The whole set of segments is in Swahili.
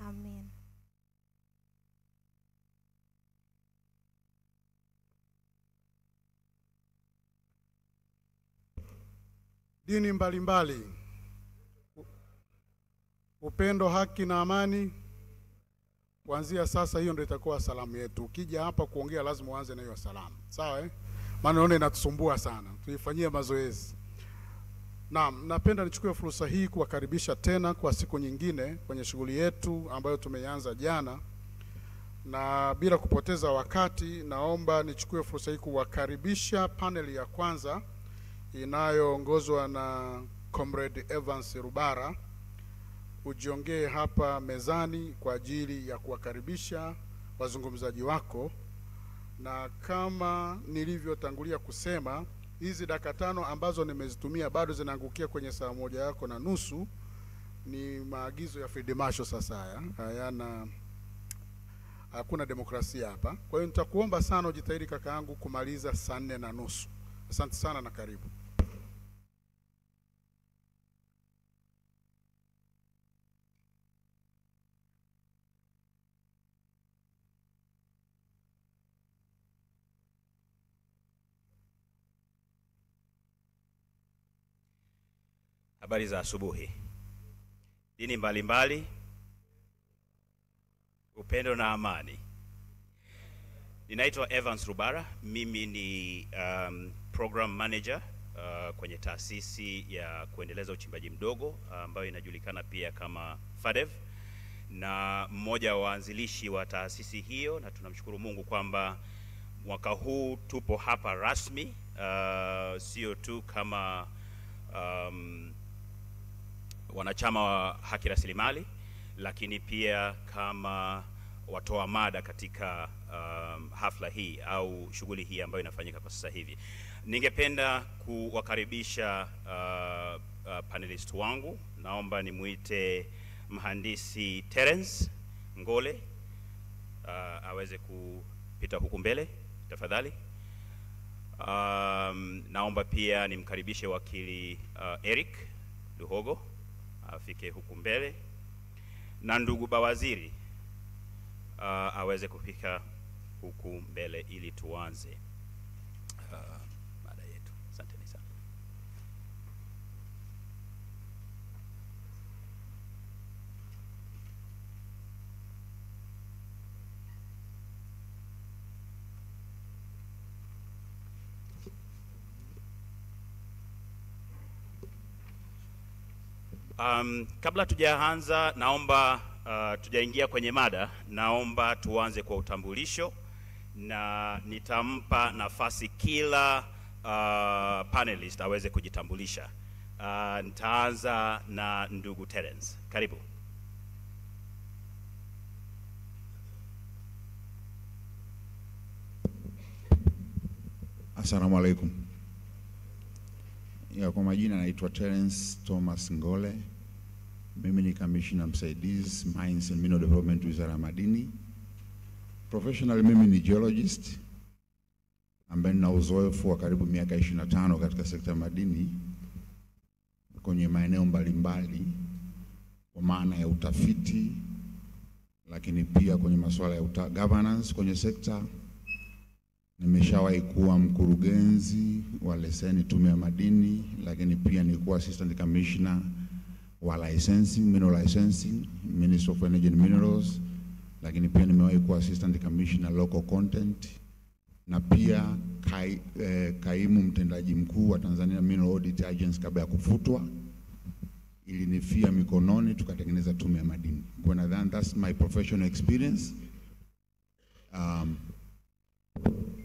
Amen. dini mbalimbali mbali. Upendo, haki na amani. Kuanzia sasa, hiyo ndio itakuwa salamu yetu. Ukija hapa kuongea, lazima uanze na hiyo salamu, sawa eh? Maana naona inatusumbua sana, tuifanyie mazoezi. Naam, napenda nichukue fursa hii kuwakaribisha tena kwa siku nyingine kwenye shughuli yetu ambayo tumeianza jana, na bila kupoteza wakati, naomba nichukue fursa hii kuwakaribisha paneli ya kwanza inayoongozwa na Comrade Evans Rubara. Ujiongee hapa mezani kwa ajili ya kuwakaribisha wazungumzaji wako, na kama nilivyotangulia kusema, hizi dakika tano ambazo nimezitumia bado zinaangukia kwenye saa moja yako na nusu. Ni maagizo ya Field Marshal sasa, haya hayana hakuna demokrasia hapa. Kwa hiyo nitakuomba sana ujitahidi kaka yangu kumaliza saa nne na nusu. Asante sana na karibu. Habari za asubuhi. Dini mbalimbali, mbali, upendo na amani. Ninaitwa Evans Rubara, mimi ni um, program manager uh, kwenye taasisi ya kuendeleza uchimbaji mdogo uh, ambayo inajulikana pia kama FADEV na mmoja wa waanzilishi wa taasisi hiyo, na tunamshukuru Mungu kwamba mwaka huu tupo hapa rasmi, uh, sio tu kama um, wanachama wa haki rasilimali, lakini pia kama watoa mada katika um, hafla hii au shughuli hii ambayo inafanyika kwa sasa hivi. Ningependa kuwakaribisha uh, uh, panelist wangu. Naomba nimwite mhandisi Terence Ngole uh, aweze kupita huku mbele tafadhali. Um, naomba pia nimkaribishe wakili uh, Eric Luhogo afike huku mbele na ndugu Bawaziri uh, aweze kufika huku mbele ili tuanze uh, mada yetu. Asanteni sana. Um, kabla tujaanza naomba uh, tujaingia kwenye mada, naomba tuanze kwa utambulisho na nitampa nafasi kila uh, panelist aweze kujitambulisha. Uh, nitaanza na ndugu Terence. Karibu. Assalamu alaikum. Ya, kwa majina naitwa Terence Thomas Ngole. Mimi ni kamishna msaidizi Mines and Mineral Development Wizara ya Madini. Professional mimi ni geologist ambaye nina uzoefu wa karibu miaka 25 katika sekta ya madini kwenye maeneo mbalimbali kwa maana ya utafiti, lakini pia kwenye masuala ya uta governance kwenye sekta Nimeshawahi kuwa mkurugenzi wa leseni tume ya madini, lakini pia nilikuwa assistant commissioner wa licensing, mineral licensing, Ministry of Energy and Minerals, lakini pia nimewahi kuwa assistant commissioner local content na pia kai, eh, kaimu mtendaji mkuu wa Tanzania Mineral Audit Agency kabla ya kufutwa. Ilinifia mikononi tukatengeneza tume ya madini. Kwa nadhani that's my professional experience. Um,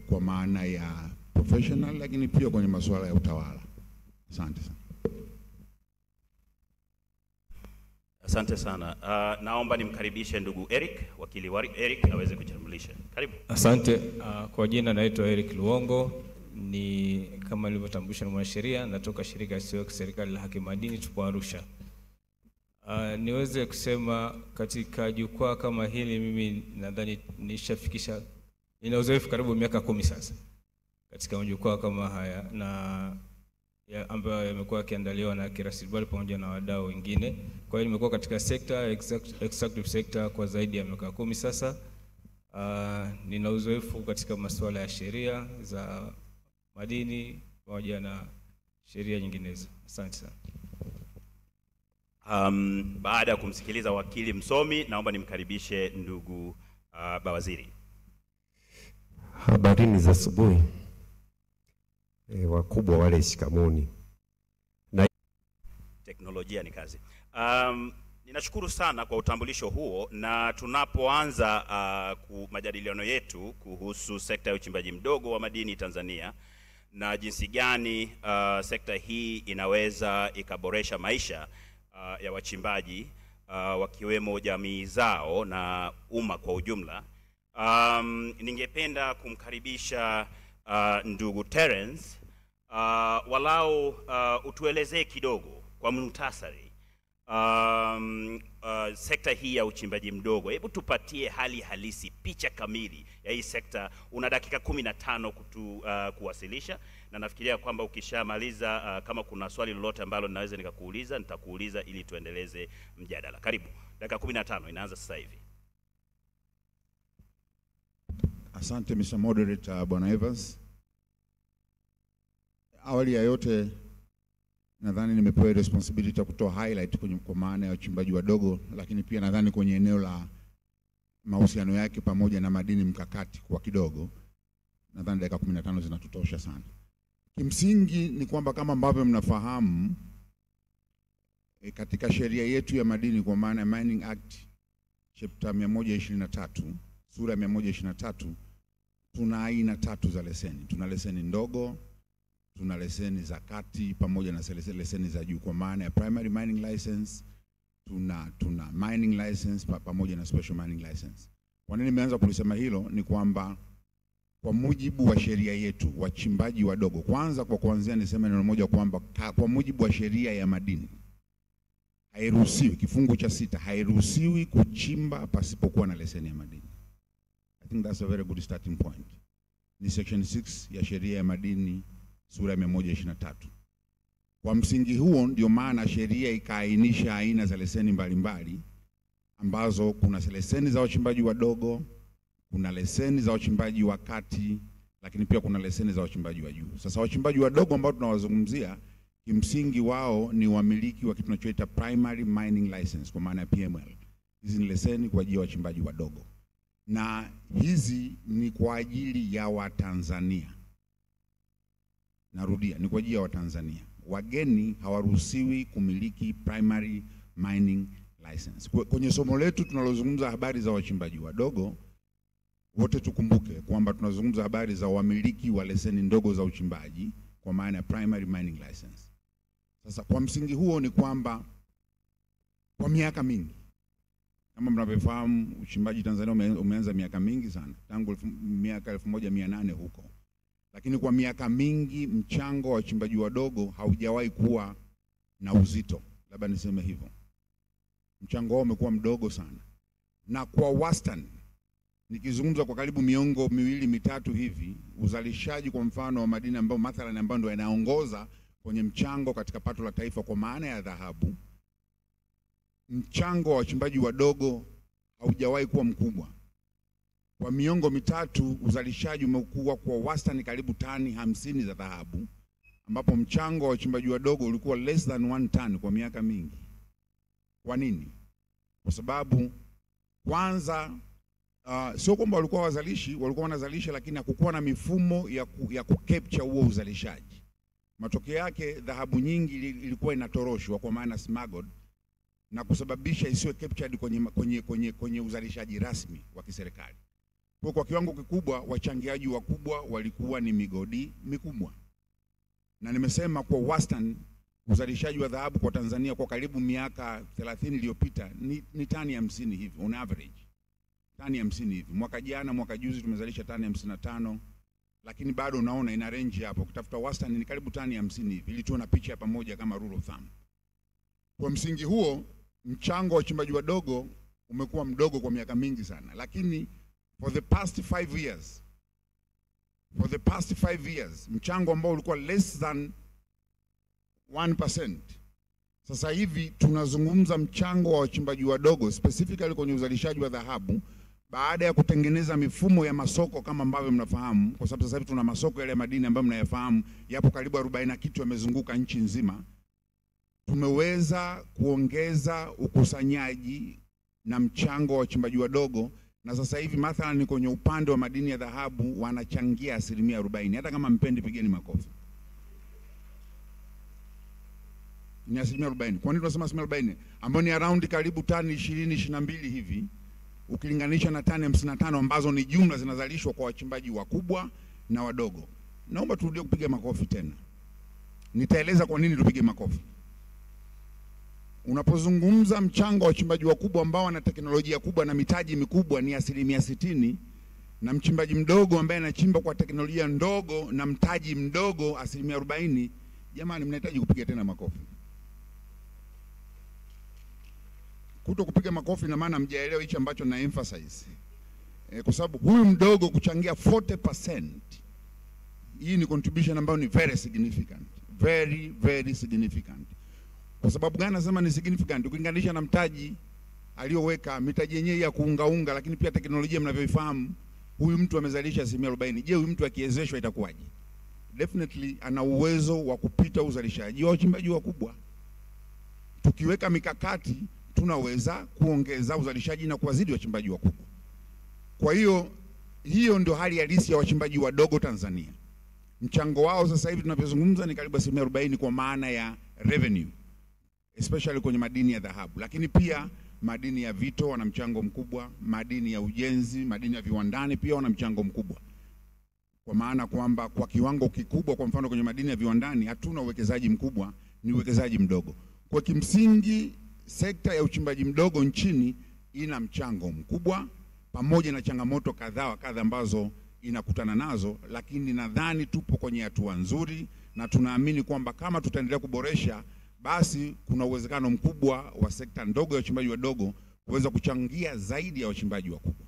kwa maana ya professional lakini pia kwenye masuala ya utawala. Asante sana. Asante sana. Uh, naomba nimkaribishe ndugu Eric, wakili wa Eric aweze kujitambulisha. Karibu. Asante. Uh, kwa jina naitwa Eric Luongo, ni kama nilivyotambulishwa na mwanasheria, natoka shirika lisilo la kiserikali la Haki Madini, tupo Arusha. Uh, niweze kusema katika jukwaa kama hili, mimi nadhani nishafikisha, nina uzoefu karibu miaka kumi sasa katika majukwaa kama haya, na ya ambayo yamekuwa yakiandaliwa na kirasilimali pamoja na wadau wengine. Kwa hiyo nimekuwa katika sekta exact, executive sector kwa zaidi ya miaka kumi sasa. Uh, nina uzoefu katika masuala ya sheria za madini pamoja na sheria nyinginezo. Asante sana. Um, baada ya kumsikiliza wakili msomi, naomba nimkaribishe ndugu uh, Bawaziri. Habarini za asubuhi. E, wakubwa wale shikamoni. Teknolojia ni kazi. Um, ninashukuru sana kwa utambulisho huo, na tunapoanza uh, majadiliano yetu kuhusu sekta ya uchimbaji mdogo wa madini Tanzania na jinsi gani uh, sekta hii inaweza ikaboresha maisha uh, ya wachimbaji uh, wakiwemo jamii zao na umma kwa ujumla. Um, ningependa kumkaribisha uh, ndugu Terence uh, walau uh, utuelezee kidogo kwa muhtasari um, uh, sekta hii ya uchimbaji mdogo. Hebu tupatie hali halisi, picha kamili ya hii sekta. Una dakika kumi na tano kutu, uh, kuwasilisha, na nafikiria kwamba ukishamaliza, uh, kama kuna swali lolote ambalo ninaweza nikakuuliza, nitakuuliza ili tuendeleze mjadala. Karibu, dakika kumi na tano inaanza sasa hivi. Asante Mr. Moderator, Bwana Evans. Awali ya yote nadhani nimepewa responsibility ya kutoa highlight kwenye kwa maana ya wachimbaji wadogo, lakini pia nadhani kwenye eneo la mahusiano yake pamoja na madini mkakati kwa kidogo, nadhani dakika kumi na tano zinatutosha sana. Kimsingi ni kwamba kama ambavyo mnafahamu e, katika sheria yetu ya madini kwa maana ya Mining Act chapter 123 sura ya 123 tuna aina tatu za leseni. Tuna leseni ndogo, tuna leseni za kati pamoja na leseni za juu kwa maana ya primary mining license, tuna tuna mining license pa, pamoja na special mining license. Kwa nini nimeanza kulisema hilo? Ni kwamba kwa mujibu wa sheria yetu wachimbaji wadogo, kwanza kwa kuanzia niseme neno moja kwamba kwa, kwa mujibu wa sheria ya madini hairuhusiwi, kifungu cha sita, hairuhusiwi kuchimba pasipokuwa na leseni ya madini. I think that's a very good starting point. Ni section 6 ya sheria ya madini sura ya 123. Kwa msingi huo ndio maana sheria ikaainisha aina za leseni mbalimbali ambazo kuna leseni za wachimbaji wadogo, kuna leseni za wachimbaji wa kati, lakini pia kuna leseni za wachimbaji wa juu. Sasa wachimbaji wadogo ambao tunawazungumzia kimsingi wao ni wamiliki wa kitu tunachoita primary mining license kwa maana ya PML. Hizi ni leseni kwa ajili ya wachimbaji wadogo na hizi ni kwa ajili ya Watanzania. Narudia, ni kwa ajili ya Watanzania. Wageni hawaruhusiwi kumiliki primary mining license. Kwenye somo letu tunalozungumza habari za wachimbaji wadogo, wote tukumbuke kwamba tunazungumza habari za wamiliki wa leseni ndogo za uchimbaji kwa maana ya primary mining license. Sasa kwa msingi huo ni kwamba kwa miaka mingi kama mnavyofahamu uchimbaji Tanzania ume, umeanza miaka mingi sana tangu miaka elfu moja mia nane huko, lakini kwa miaka mingi mchango wa wachimbaji wadogo haujawahi kuwa na uzito, labda niseme hivyo. Mchango wao umekuwa mdogo sana, na kwa wastani, nikizungumza kwa karibu miongo miwili mitatu hivi, uzalishaji kwa mfano wa madini ambayo mathalan ambayo ndio yanaongoza kwenye mchango katika pato la taifa kwa maana ya dhahabu mchango wa wachimbaji wadogo haujawahi kuwa mkubwa. Kwa miongo mitatu uzalishaji umekuwa kwa wastani karibu tani hamsini za dhahabu, ambapo mchango wa wachimbaji wadogo ulikuwa less than one ton kwa miaka mingi. Kwa nini? Kwa sababu kwanza, uh, sio kwamba walikuwa wazalishi, walikuwa wanazalisha, lakini hakukuwa na mifumo ya, ku, ya kucapture huo uzalishaji. Matokeo yake dhahabu nyingi ilikuwa inatoroshwa kwa maana smuggled na kusababisha isiwe captured kwenye, kwenye, kwenye, kwenye uzalishaji rasmi wa kiserikali. Kwa kwa kiwango kikubwa wachangiaji wakubwa walikuwa ni migodi mikubwa, na nimesema kwa wastani uzalishaji wa dhahabu kwa Tanzania kwa karibu miaka 30 iliyopita ni, ni tani hamsini hivi on average, tani hamsini hivi. Mwaka jana, mwaka juzi tumezalisha tani hamsini na tano lakini bado unaona ina range hapo, ukitafuta wastani ni karibu tani hamsini hivi, ili tuwe na picha pamoja kama rule of thumb. Kwa msingi huo mchango wa wachimbaji wadogo umekuwa mdogo kwa miaka mingi sana, lakini for the past five years, for the past five years mchango ambao ulikuwa less than 1%. Sasa hivi tunazungumza mchango wa wachimbaji wadogo specifically kwenye uzalishaji wa dhahabu baada ya kutengeneza mifumo ya masoko kama ambavyo mnafahamu, kwa sababu sasa hivi tuna masoko yale ya madini ambayo mnayafahamu yapo karibu 40 na kitu yamezunguka nchi nzima. Tumeweza kuongeza ukusanyaji na mchango wa wachimbaji wadogo, na sasa hivi mathalan kwenye upande wa madini ya dhahabu wanachangia asilimia 40. Hata kama mpendi, pigeni makofi. Ni asilimia 40. Kwa nini tunasema asilimia 40? Ambayo ni around karibu tani 20 22 hivi ukilinganisha na tani 55 ambazo ni jumla zinazalishwa kwa wachimbaji wakubwa na wadogo. Naomba turudie kupiga makofi tena. Nitaeleza kwa nini tupige makofi. Unapozungumza mchango wa wachimbaji wakubwa ambao wana teknolojia kubwa na mitaji mikubwa ni asilimia sitini na mchimbaji mdogo ambaye anachimba kwa teknolojia ndogo na mtaji mdogo asilimia arobaini, jamani, mnahitaji kupiga tena makofi. Kuto kupiga makofi na maana mjaelewa hichi ambacho na emphasize e, kwa sababu huyu mdogo kuchangia 40% hii ni contribution ambayo ni very significant, very very significant. Kwa sababu gani nasema ni significant? Ukilinganisha na mtaji aliyoweka, mitaji yenyewe ya kuungaunga, lakini pia teknolojia mnavyoifahamu, huyu mtu amezalisha asilimia arobaini. Je, huyu mtu akiwezeshwa itakuwaje? Definitely ana uwezo wa kupita uzalishaji wa wachimbaji wakubwa. Tukiweka mikakati, tunaweza kuongeza uzalishaji na kuwazidi wachimbaji wakubwa. Kwa hiyo hiyo ndio hali halisi ya wachimbaji wadogo Tanzania. Mchango wao sasa hivi tunavyozungumza ni karibu asilimia arobaini kwa maana ya revenue especially kwenye madini ya dhahabu, lakini pia madini ya vito wana mchango mkubwa, madini ya ujenzi, madini ya viwandani pia wana mchango mkubwa, kwa maana kwamba kwa kiwango kikubwa, kwa mfano kwenye madini ya viwandani hatuna uwekezaji mkubwa, ni uwekezaji mdogo. Kwa kimsingi, sekta ya uchimbaji mdogo nchini ina mchango mkubwa, pamoja na changamoto kadhaa wa kadha ambazo inakutana nazo, lakini nadhani tupo kwenye hatua nzuri na tunaamini kwamba kama tutaendelea kuboresha basi kuna uwezekano mkubwa wa sekta ndogo ya wachimbaji wadogo kuweza kuchangia zaidi ya wachimbaji wakubwa.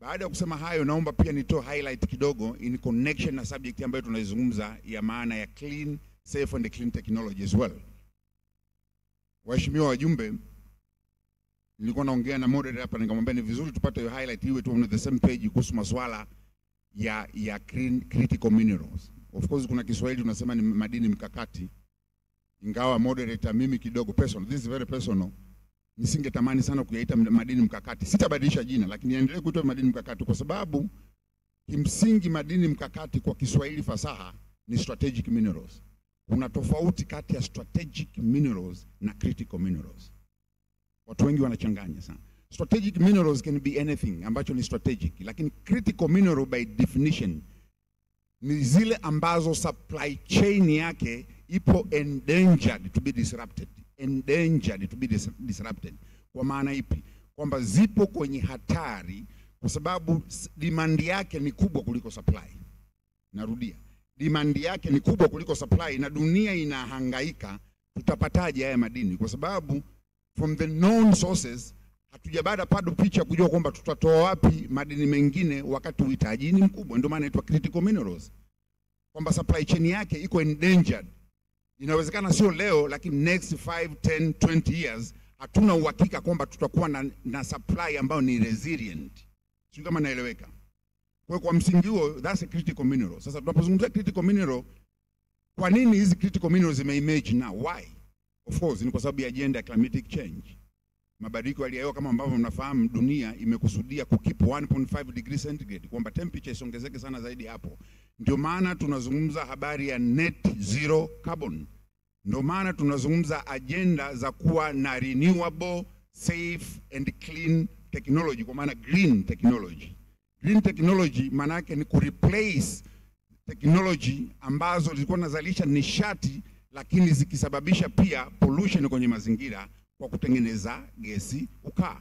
Baada ya kusema hayo, naomba pia nitoe highlight kidogo in connection na subject ambayo tunaizungumza ya maana ya clean, safe and clean technology as well. Waheshimiwa wajumbe, nilikuwa naongea na moderator hapa nikamwambia ni vizuri tupate hiyo highlight iwe tu on the same page kuhusu masuala ya ya clean, critical minerals. Of course kuna Kiswahili tunasema ni madini mkakati ingawa moderator mimi kidogo personal, this is very personal, nisingetamani sana kuyaita madini mkakati. Sitabadilisha jina, lakini niendelee kuitwa madini mkakati kwa sababu kimsingi madini mkakati kwa Kiswahili fasaha ni strategic minerals. Kuna tofauti kati ya strategic minerals na critical minerals. Watu wengi wanachanganya sana. Strategic minerals can be anything ambacho ni strategic, lakini critical mineral by definition ni zile ambazo supply chain yake ipo endangered to be disrupted. Endangered to be dis disrupted. Kwa maana ipi? Kwamba zipo kwenye hatari kwa sababu demand yake ni kubwa kuliko supply. Narudia, demand yake ni kubwa kuliko supply, na dunia inahangaika, tutapataje haya madini? Kwa sababu from the known sources hatujabada bado picha kujua kwamba tutatoa wapi madini mengine wakati uhitaji ni mkubwa. Ndio maana inaitwa critical minerals, kwamba supply chain yake iko endangered inawezekana sio leo, lakini next 5, 10, 20 years hatuna uhakika kwamba tutakuwa na, na supply ambayo ni resilient. Sio kama naeleweka. Kwa kwa msingi huo, that's a critical mineral. Sasa tunapozungumzia critical mineral, kwa nini hizi critical minerals zimeemerge now? Why? Of course ni kwa sababu ya agenda ya climatic change. Mabadiliko ya hewa kama ambavyo mnafahamu, dunia imekusudia kukeep 1.5 degree centigrade, kwamba temperature isiongezeke sana zaidi hapo. Ndio maana tunazungumza habari ya net zero carbon. Ndio maana tunazungumza ajenda za kuwa na renewable, safe and clean technology, kwa maana green technology. Green technology maana yake ni kureplace technology ambazo zilikuwa nazalisha nishati lakini zikisababisha pia pollution kwenye mazingira kwa kutengeneza gesi ukaa.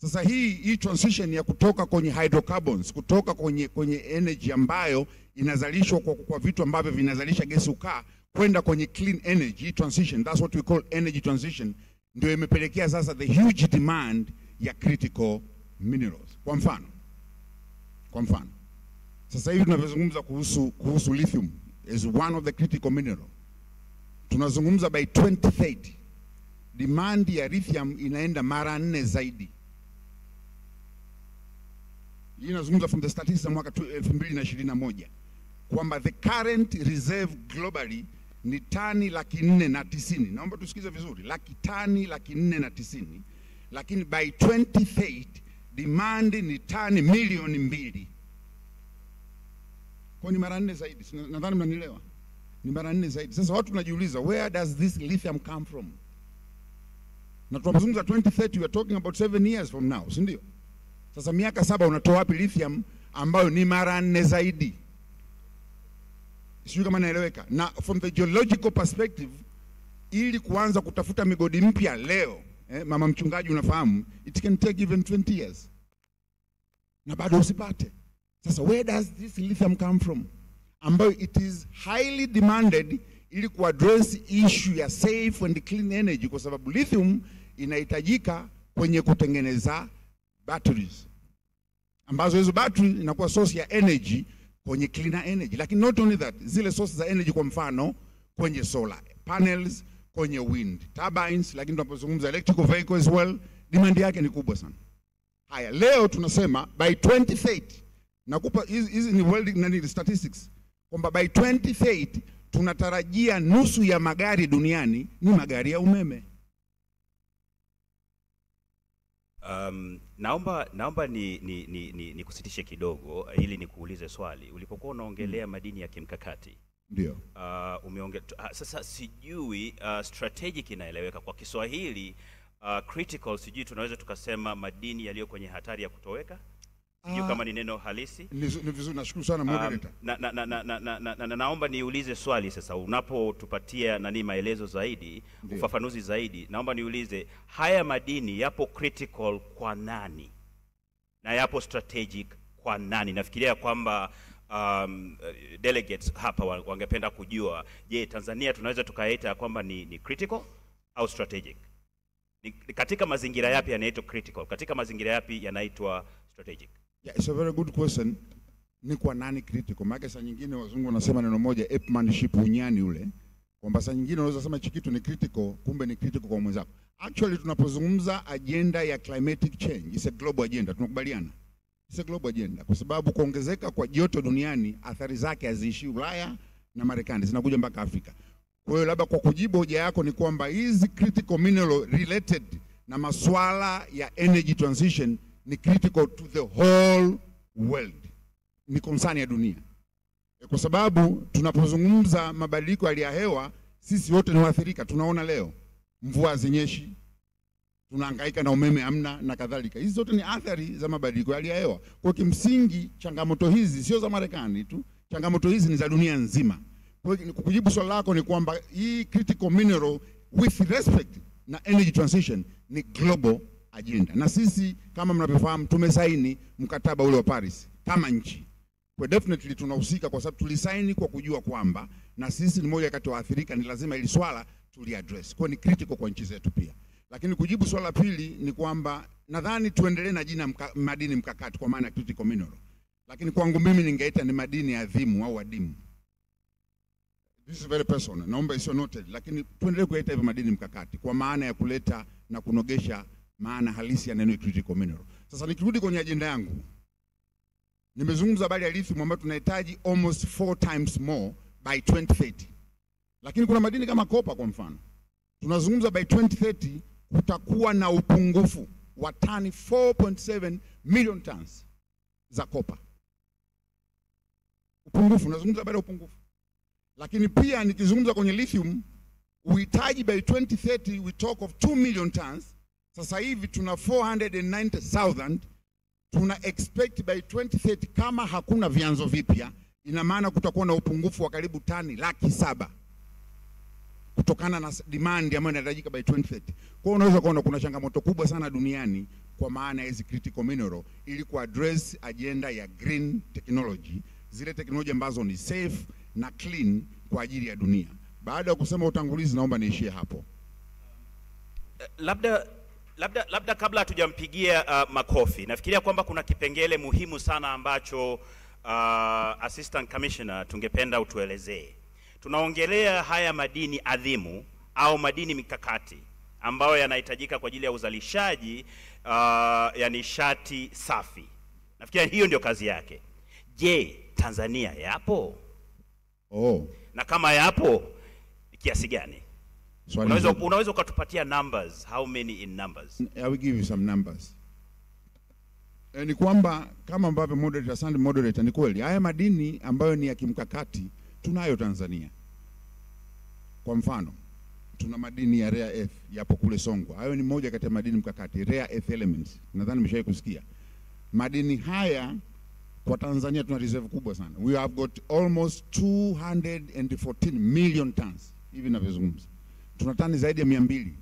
Sasa hii hii transition ya kutoka kwenye hydrocarbons kutoka kwenye kwenye energy ambayo inazalishwa kwa, kwa vitu ambavyo vinazalisha gesi ukaa kwenda kwenye clean energy, transition, that's what we call energy transition, ndio imepelekea sasa the huge demand ya critical minerals. Kwa mfano, kwa mfano sasa hivi tunavyozungumza kuhusu kuhusu lithium as one of the critical mineral tunazungumza by 2030 demand ya lithium inaenda mara nne zaidi. Hii inazungumza from the statistics za mwaka 2021 kwamba the current reserve globally ni tani laki nne na tisini. Naomba tusikize vizuri, laki tani laki nne na tisini, lakini by 2030 demand ni tani milioni mbili, kwa ni mara nne zaidi. Nadhani mnanielewa, ni mara nne zaidi. Sasa watu tunajiuliza where does this lithium come from? Na tunapozungumza 2030 we are talking about 7 years from now, si ndio? Sasa miaka saba unatoa wapi lithium ambayo ni mara nne zaidi? Sijui kama naeleweka. Na from the geological perspective, ili kuanza kutafuta migodi mpya leo eh, mama mchungaji, unafahamu it can take even 20 years na bado usipate. Sasa where does this lithium come from, ambayo it is highly demanded ili kuaddress issue ya safe and clean energy, kwa sababu lithium inahitajika kwenye kutengeneza batteries ambazo hizo battery inakuwa source ya energy kwenye cleaner energy, lakini not only that, zile sources za energy, kwa mfano kwenye solar panels, kwenye wind turbines, lakini tunapozungumza electrical vehicle as well, demand yake ni kubwa sana. Haya, leo tunasema by 2030, nakupa hizi ni world nani statistics kwamba by 2030 tunatarajia nusu ya magari duniani ni magari ya umeme. Um, naomba naomba ni, ni, ni, ni, ni kusitishe kidogo ili nikuulize swali. Ulipokuwa unaongelea madini ya kimkakati Ndio. uh, umeonge, ah, sasa sijui uh, strategic inaeleweka kwa Kiswahili uh, critical, sijui tunaweza tukasema madini yaliyo kwenye hatari ya kutoweka, sijui Ah. kama ni neno halisi. Ni vizuri, nashukuru sana Um, moderator. na, na, na, na, na, na, na, na, naomba niulize swali sasa, unapotupatia nani maelezo zaidi, ufafanuzi zaidi, naomba niulize haya madini yapo critical kwa nani na yapo strategic kwa nani? Nafikiria kwamba um, delegates hapa wangependa kujua, je, Tanzania tunaweza tukaita kwamba ni, ni critical au strategic? Ni katika mazingira yapi yanaitwa critical? Katika mazingira yapi yanaitwa strategic? Yeah, it's a very good question. Ni kwa nani critical? Maana saa nyingine wazungu wanasema neno moja apemanship, unyani ule, kwamba saa nyingine unaweza sema hichi kitu ni critical, kumbe ni critical kwa mwenzako. Actually tunapozungumza agenda ya climatic change, it's a global agenda, tunakubaliana? It's a global agenda kwa sababu kuongezeka kwa joto duniani athari zake haziishii Ulaya na Marekani, zinakuja mpaka Afrika. Kwa hiyo labda kwa kujibu hoja yako ni kwamba hizi critical mineral related na masuala ya energy transition ni critical to the whole world, ni concern ya dunia, E, kwa sababu tunapozungumza mabadiliko ya hali ya hewa, sisi wote ni waathirika. Tunaona leo mvua hazinyeshi, tunahangaika na umeme hamna na kadhalika. Hizi zote ni athari za mabadiliko ya hali ya hewa. Kwa kimsingi, changamoto hizi sio za Marekani tu, changamoto hizi ni za dunia nzima. Kwa kujibu swali lako ni kwamba hii critical mineral with respect na energy transition ni global agenda, na sisi kama mnavyofahamu tumesaini mkataba ule wa Paris kama nchi. Kwa definitely tunahusika kwa sababu tulisaini kwa kujua kwamba na sisi ni moja kati ya waathirika, ni lazima ili swala tuliaddress. Kwa ni critical kwa nchi zetu pia. Lakini kujibu swala la pili ni kwamba nadhani tuendelee na jina mka, madini mkakati kwa maana critical mineral, lakini kwangu mimi ningeita ni madini adhimu au adimu. This is very personal, naomba isio noted, lakini tuendelee kuita hivyo madini mkakati kwa maana ya kuleta na kunogesha maana halisi ya neno critical mineral. Sasa nikirudi kwenye ajenda yangu, nimezungumza habari ya lithium ambayo tunahitaji almost four times more by 2030, lakini kuna madini kama kopa kwa mfano, tunazungumza by 2030 kutakuwa na upungufu wa tani 4.7 million tons za kopa. Upungufu, nazungumza habari ya upungufu lakini pia nikizungumza kwenye lithium uhitaji by 2030 we talk of 2 million tons. Sasa hivi tuna 490,000 tuna expect by 2030 kama hakuna vyanzo vipya, ina maana kutakuwa na upungufu wa karibu tani laki saba kutokana na demand ambayo inahitajika by 2030. Kwa unaweza kuona kuna changamoto kubwa sana duniani kwa maana ya hizi critical mineral ili ku address agenda ya green technology, zile teknolojia ambazo ni safe na clean kwa ajili ya dunia. Baada ya kusema utangulizi, naomba niishie hapo. labda labda labda kabla hatujampigia uh, makofi nafikiria kwamba kuna kipengele muhimu sana ambacho uh, assistant commissioner tungependa utuelezee tunaongelea haya madini adhimu au madini mikakati ambayo yanahitajika kwa ajili ya uzalishaji uh, ya nishati safi. nafikiria hiyo ndio kazi yake. Je, Tanzania yapo? Oh, Na kama yapo kiasi gani? Swali Unaweza, unaweza ukatupatia numbers, how many in numbers? I will give you some numbers. E, ni kwamba kama ambavyo moderator, asante moderator, ni kweli haya madini ambayo ni ya kimkakati tunayo Tanzania. Kwa mfano tuna madini ya rare earth yapo kule Songwe, hayo ni moja kati ya madini mkakati, rare earth elements, nadhani nimeshawahi kusikia. Madini haya kwa Tanzania tuna reserve kubwa sana, we have got almost 214 million tons hivi ninavyozungumza, tuna tani zaidi ya mia mbili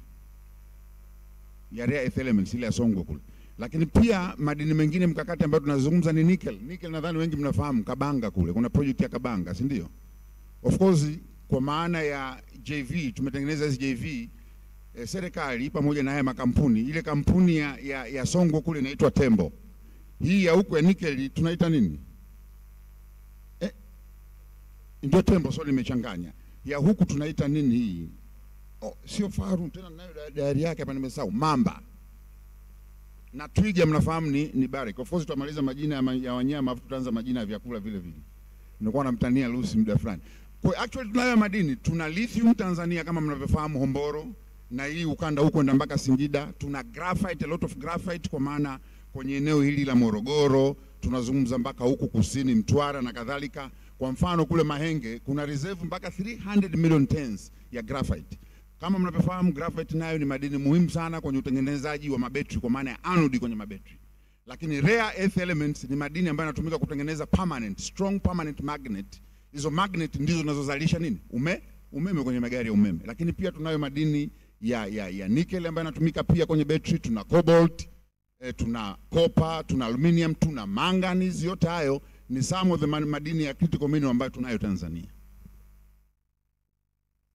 ya rare earth elements ile ya Songwe kule. Lakini pia madini mengine mkakati ambayo tunazungumza ni nickel. Nickel nadhani wengi mnafahamu Kabanga kule. Kuna project ya Kabanga, si ndio? Of course kwa maana ya JV tumetengeneza hizi JV eh, serikali pamoja na haya makampuni. Ile kampuni ya, ya, ya Songwe kule inaitwa Tembo. Hii ya huko ya nickel tunaita nini? Eh, ndio Tembo, sorry nimechanganya. Ya huku tunaita nini hii? Oh, sio faru tena, nayo dayari yake hapa nimesahau. Mamba na twiga mnafahamu ni, ni barik Of course tutamaliza majina ya, ya wanyama afu tutaanza majina ya vyakula vile vile. Nilikuwa namtania Lucy muda fulani. Kwa actually tunayo madini, tuna lithium Tanzania kama mnavyofahamu Homboro na hii ukanda huko kwenda mpaka Singida. Tuna graphite, a lot of graphite kwa maana kwenye eneo hili la Morogoro tunazungumza mpaka huku kusini Mtwara na kadhalika. Kwa mfano kule Mahenge kuna reserve mpaka 300 million tons ya graphite. Kama mnavyofahamu graphite nayo ni madini muhimu sana kwenye utengenezaji wa mabetri kwa maana ya anode kwenye mabetri. Lakini rare earth elements ni madini ambayo yanatumika kutengeneza permanent, strong permanent magnet. Hizo magnet ndizo zinazozalisha nini? Ume, umeme kwenye magari ya umeme. Lakini pia tunayo madini ya, ya, ya nickel ambayo yanatumika pia kwenye betri, tuna cobalt, eh, tuna copper, tuna aluminium, tuna manganese, yote hayo ni some of the madini ya critical mineral ambayo tunayo Tanzania.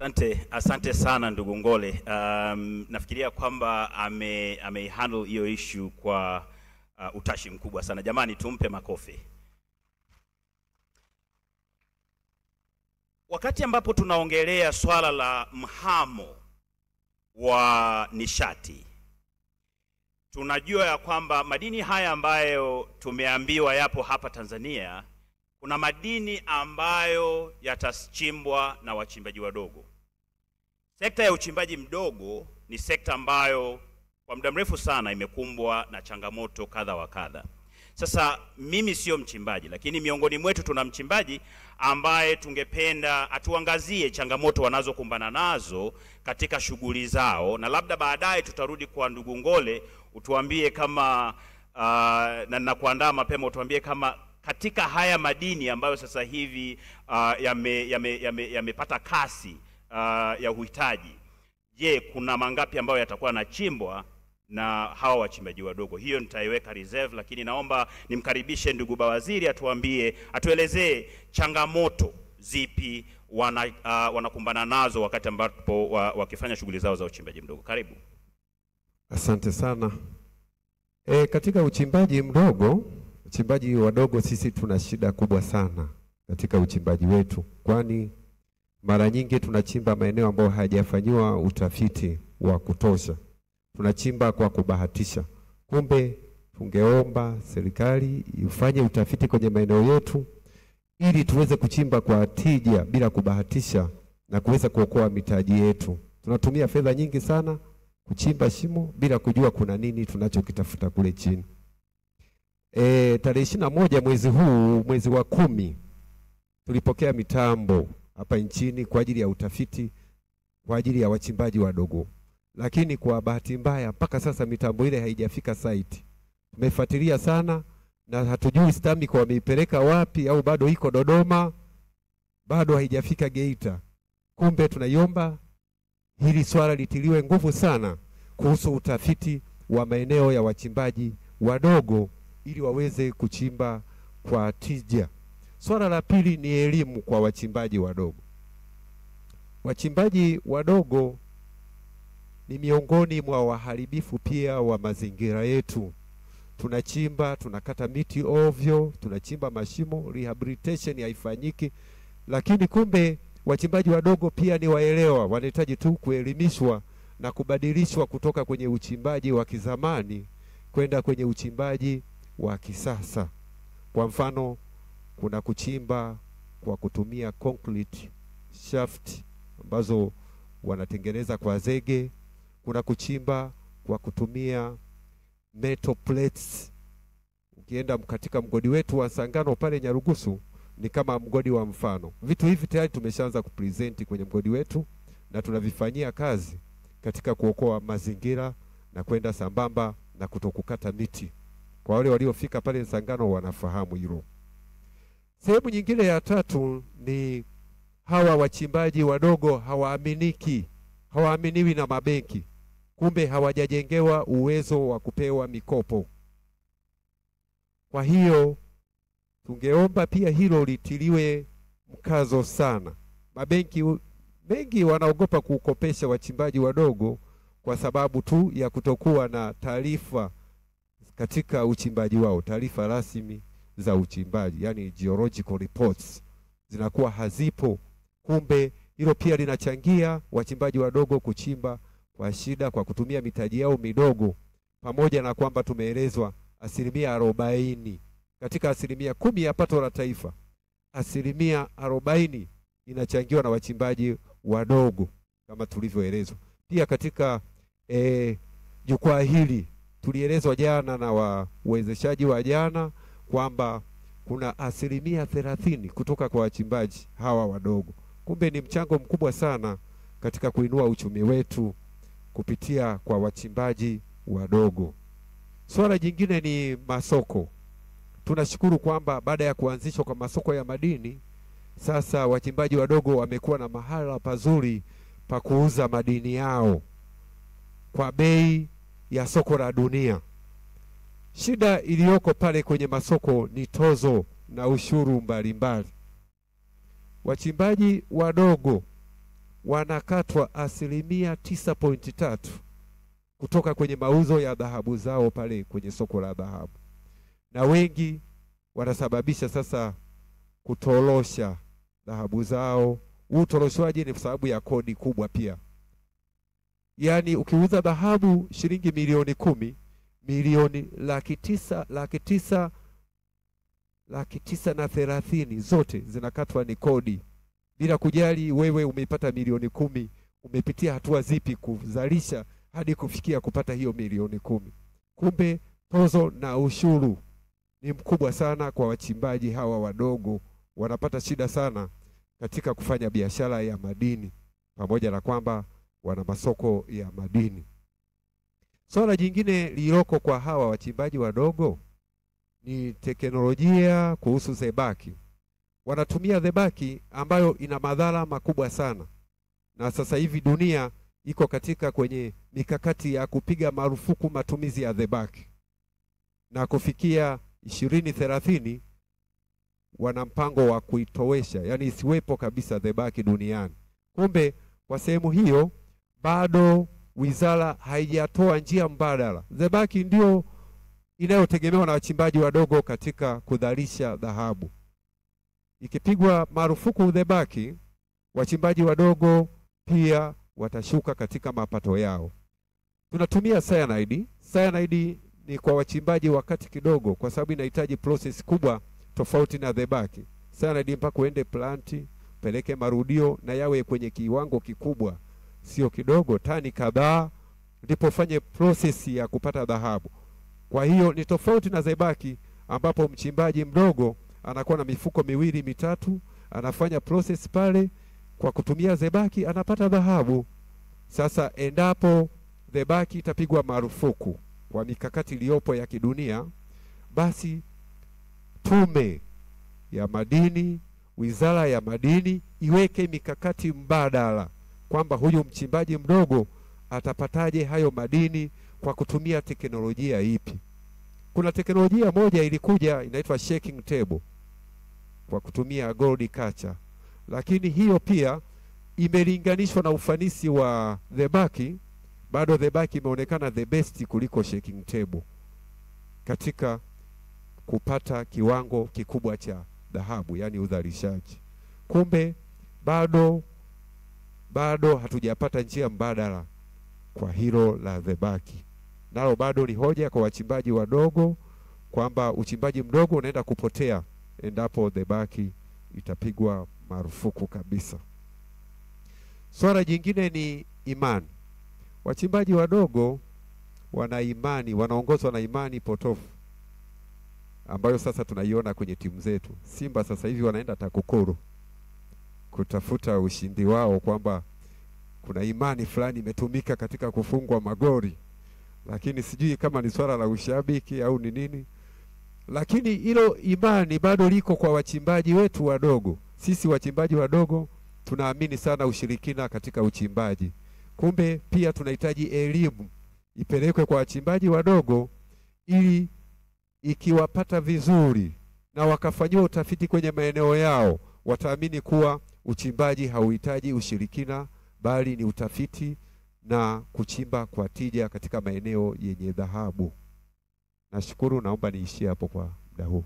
Asante, asante sana ndugu Ngole. Um, nafikiria kwamba ame ameihandle hiyo issue kwa uh, utashi mkubwa sana. Jamani, tumpe makofi. Wakati ambapo tunaongelea swala la mhamo wa nishati, tunajua ya kwamba madini haya ambayo tumeambiwa yapo hapa Tanzania, kuna madini ambayo yatachimbwa na wachimbaji wadogo. Sekta ya uchimbaji mdogo ni sekta ambayo kwa muda mrefu sana imekumbwa na changamoto kadha wa kadha. Sasa mimi sio mchimbaji, lakini miongoni mwetu tuna mchimbaji ambaye tungependa atuangazie changamoto wanazokumbana nazo katika shughuli zao, na labda baadaye tutarudi kwa ndugu Ngole utuambie kama uh, na nakuandaa mapema utuambie kama katika haya madini ambayo sasa hivi uh, yamepata yame- yame- yame- kasi uh, ya uhitaji, je, kuna mangapi ambayo yatakuwa yanachimbwa na hawa wachimbaji wadogo? Hiyo nitaiweka reserve, lakini naomba nimkaribishe ndugu Bawaziri atuambie, atuelezee changamoto zipi wana, uh, wanakumbana nazo wakati ambapo wa, wakifanya shughuli zao za uchimbaji mdogo. Karibu. Asante sana. E, katika uchimbaji mdogo, uchimbaji wadogo, sisi tuna shida kubwa sana katika uchimbaji wetu, kwani mara nyingi tunachimba maeneo ambayo hayajafanyiwa utafiti wa kutosha. Tunachimba kwa kubahatisha. Kumbe tungeomba serikali ifanye utafiti kwenye maeneo yetu ili tuweze kuchimba kwa tija bila kubahatisha na kuweza kuokoa mitaji yetu. Tunatumia fedha nyingi sana kuchimba shimo bila kujua kuna nini tunachokitafuta kule chini. E, tarehe ishirini na moja mwezi huu mwezi wa kumi tulipokea mitambo hapa nchini kwa ajili ya utafiti kwa ajili ya wachimbaji wadogo, lakini kwa bahati mbaya mpaka sasa mitambo ile haijafika site. Tumefuatilia sana na hatujui STAMICO wameipeleka wapi au bado iko Dodoma, bado haijafika Geita. Kumbe tunaiomba hili swala litiliwe nguvu sana kuhusu utafiti wa maeneo ya wachimbaji wadogo ili waweze kuchimba kwa tija. Swala la pili ni elimu kwa wachimbaji wadogo. Wachimbaji wadogo ni miongoni mwa waharibifu pia wa mazingira yetu. Tunachimba, tunakata miti ovyo, tunachimba mashimo, rehabilitation haifanyiki, lakini kumbe wachimbaji wadogo pia ni waelewa, wanahitaji tu kuelimishwa na kubadilishwa kutoka kwenye uchimbaji wa kizamani kwenda kwenye uchimbaji wa kisasa. Kwa mfano, kuna kuchimba kwa kutumia concrete shaft ambazo wanatengeneza kwa zege. Kuna kuchimba kwa kutumia metal plates. Ukienda katika mgodi wetu wa Sangano pale Nyarugusu ni kama mgodi wa mfano. Vitu hivi tayari tumeshaanza kupresent kwenye mgodi wetu na tunavifanyia kazi katika kuokoa mazingira na kwenda sambamba na kutokukata miti. Kwa wale waliofika pale Sangano wanafahamu hilo. Sehemu nyingine ya tatu ni hawa wachimbaji wadogo hawaaminiki, hawaaminiwi na mabenki, kumbe hawajajengewa uwezo wa kupewa mikopo. Kwa hiyo tungeomba pia hilo litiliwe mkazo sana. Mabenki mengi wanaogopa kukopesha wachimbaji wadogo kwa sababu tu ya kutokuwa na taarifa katika uchimbaji wao, taarifa rasmi za uchimbaji, yani geological reports zinakuwa hazipo. Kumbe hilo pia linachangia wachimbaji wadogo kuchimba kwa shida kwa kutumia mitaji yao midogo, pamoja na kwamba tumeelezwa asilimia arobaini katika asilimia kumi ya pato la taifa, asilimia arobaini inachangiwa na wachimbaji wadogo kama tulivyoelezwa. Pia katika eh, jukwaa hili tulielezwa jana na wawezeshaji wa jana kwamba kuna asilimia thelathini kutoka kwa wachimbaji hawa wadogo. Kumbe ni mchango mkubwa sana katika kuinua uchumi wetu kupitia kwa wachimbaji wadogo. Swala jingine ni masoko. Tunashukuru kwamba baada ya kuanzishwa kwa masoko ya madini, sasa wachimbaji wadogo wamekuwa na mahala pazuri pa kuuza madini yao kwa bei ya soko la dunia. Shida iliyoko pale kwenye masoko ni tozo na ushuru mbalimbali. Wachimbaji wadogo wanakatwa asilimia tisa pointi tatu kutoka kwenye mauzo ya dhahabu zao pale kwenye soko la dhahabu, na wengi wanasababisha sasa kutorosha dhahabu zao. Huu ni kwa sababu ya kodi kubwa pia. Yaani ukiuza dhahabu shilingi milioni kumi, milioni laki tisa laki tisa laki tisa na thelathini zote zinakatwa ni kodi, bila kujali wewe umeipata milioni kumi, umepitia hatua zipi kuzalisha hadi kufikia kupata hiyo milioni kumi. Kumbe tozo na ushuru ni mkubwa sana kwa wachimbaji hawa wadogo, wanapata shida sana katika kufanya biashara ya madini, pamoja na kwamba wana masoko ya madini. Swala jingine liloko kwa hawa wachimbaji wadogo ni teknolojia kuhusu zebaki. Wanatumia zebaki ambayo ina madhara makubwa sana, na sasa hivi dunia iko katika kwenye mikakati ya kupiga marufuku matumizi ya zebaki na kufikia ishirini thelathini wana mpango wa kuitowesha, yaani isiwepo kabisa zebaki duniani. Kumbe kwa sehemu hiyo bado wizara haijatoa njia mbadala. Zebaki ndio inayotegemewa na wachimbaji wadogo katika kudhalisha dhahabu. Ikipigwa marufuku zebaki, wachimbaji wadogo pia watashuka katika mapato yao. Tunatumia cyanide. Cyanide ni kwa wachimbaji wakati kidogo, kwa sababu inahitaji process kubwa tofauti na zebaki. Cyanide mpaka uende planti, peleke marudio na yawe kwenye kiwango kikubwa, sio kidogo, tani kadhaa, ndipo fanye prosesi ya kupata dhahabu. Kwa hiyo ni tofauti na zebaki ambapo mchimbaji mdogo anakuwa na mifuko miwili mitatu, anafanya process pale kwa kutumia zebaki anapata dhahabu. Sasa endapo zebaki itapigwa marufuku kwa mikakati iliyopo ya kidunia, basi tume ya madini, wizara ya madini iweke mikakati mbadala kwamba huyu mchimbaji mdogo atapataje hayo madini kwa kutumia teknolojia ipi. Kuna teknolojia moja ilikuja inaitwa shaking table kwa kutumia gold culture, lakini hiyo pia imelinganishwa na ufanisi wa zebaki, bado zebaki imeonekana the best kuliko shaking table katika kupata kiwango kikubwa cha dhahabu, yani udhalishaji. Kumbe bado bado hatujapata njia mbadala kwa hilo la thebaki. nalo bado ni hoja kwa wachimbaji wadogo kwamba uchimbaji mdogo unaenda kupotea endapo thebaki itapigwa marufuku kabisa. Swala jingine ni imani. Wachimbaji wadogo wana imani, wanaongozwa na imani potofu ambayo sasa tunaiona kwenye timu zetu. Simba sasa hivi wanaenda TAKUKURU kutafuta ushindi wao, kwamba kuna imani fulani imetumika katika kufungwa magoli, lakini sijui kama ni swala la ushabiki au ni nini, lakini hilo imani bado liko kwa wachimbaji wetu wadogo. Sisi wachimbaji wadogo tunaamini sana ushirikina katika uchimbaji. Kumbe pia tunahitaji elimu ipelekwe kwa wachimbaji wadogo, ili ikiwapata vizuri na wakafanyiwa utafiti kwenye maeneo yao, wataamini kuwa uchimbaji hauhitaji ushirikina, bali ni utafiti na kuchimba kwa tija katika maeneo yenye dhahabu. Nashukuru, naomba niishie hapo kwa muda huu.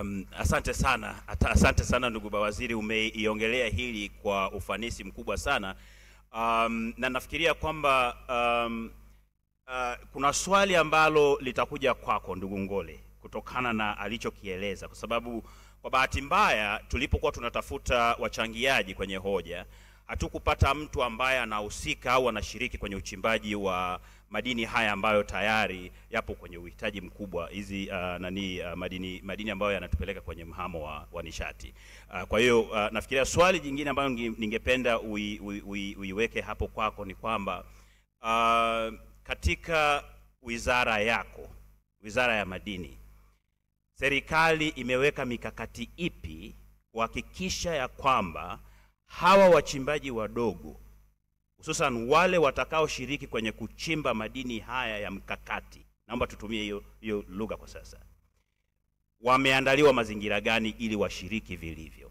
Um, asante sana Ata, asante sana ndugu Bawaziri, umeiongelea hili kwa ufanisi mkubwa sana um, na nafikiria kwamba um, uh, kuna swali ambalo litakuja kwako ndugu Ngole kutokana na alichokieleza, kwa sababu kwa bahati mbaya tulipokuwa tunatafuta wachangiaji kwenye hoja hatukupata mtu ambaye anahusika au anashiriki kwenye uchimbaji wa madini haya ambayo tayari yapo kwenye uhitaji mkubwa hizi uh, nani uh, madini madini ambayo yanatupeleka kwenye mhamo wa, wa nishati. Uh, kwa hiyo uh, nafikiria swali jingine ambayo ningependa ui, ui, ui, uiweke hapo kwako ni kwamba uh, katika wizara yako wizara ya madini serikali imeweka mikakati ipi kuhakikisha ya kwamba hawa wachimbaji wadogo hususan wale watakaoshiriki kwenye kuchimba madini haya ya mkakati, naomba tutumie hiyo hiyo lugha kwa sasa, wameandaliwa mazingira gani ili washiriki vilivyo?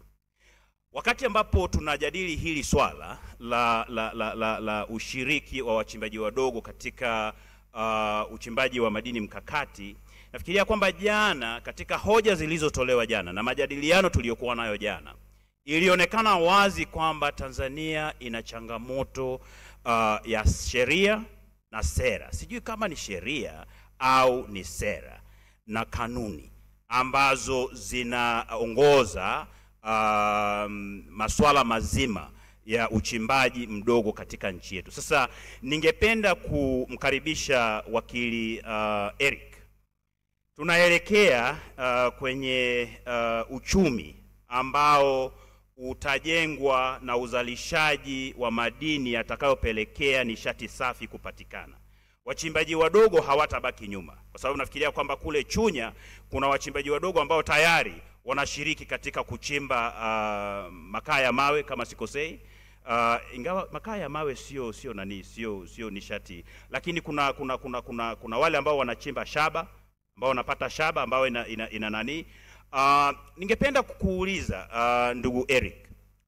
Wakati ambapo tunajadili hili swala la, la, la, la, la ushiriki wa wachimbaji wadogo katika uh, uchimbaji wa madini mkakati, nafikiria kwamba jana katika hoja zilizotolewa jana na majadiliano tuliyokuwa nayo jana ilionekana wazi kwamba Tanzania ina changamoto uh, ya sheria na sera, sijui kama ni sheria au ni sera na kanuni ambazo zinaongoza uh, masuala mazima ya uchimbaji mdogo katika nchi yetu. Sasa ningependa kumkaribisha wakili uh, Eric. Tunaelekea uh, kwenye uh, uchumi ambao utajengwa na uzalishaji wa madini yatakayopelekea nishati safi kupatikana. Wachimbaji wadogo hawatabaki nyuma, kwa sababu nafikiria kwamba kule Chunya kuna wachimbaji wadogo ambao tayari wanashiriki katika kuchimba uh, makaa ya mawe kama sikosei. Uh, ingawa makaa ya mawe sio sio nani sio sio nishati, lakini kuna kuna kuna kuna, kuna wale ambao wanachimba shaba ambao wanapata shaba ambayo ina, ina, ina nani Uh, ningependa kukuuliza uh, ndugu Eric,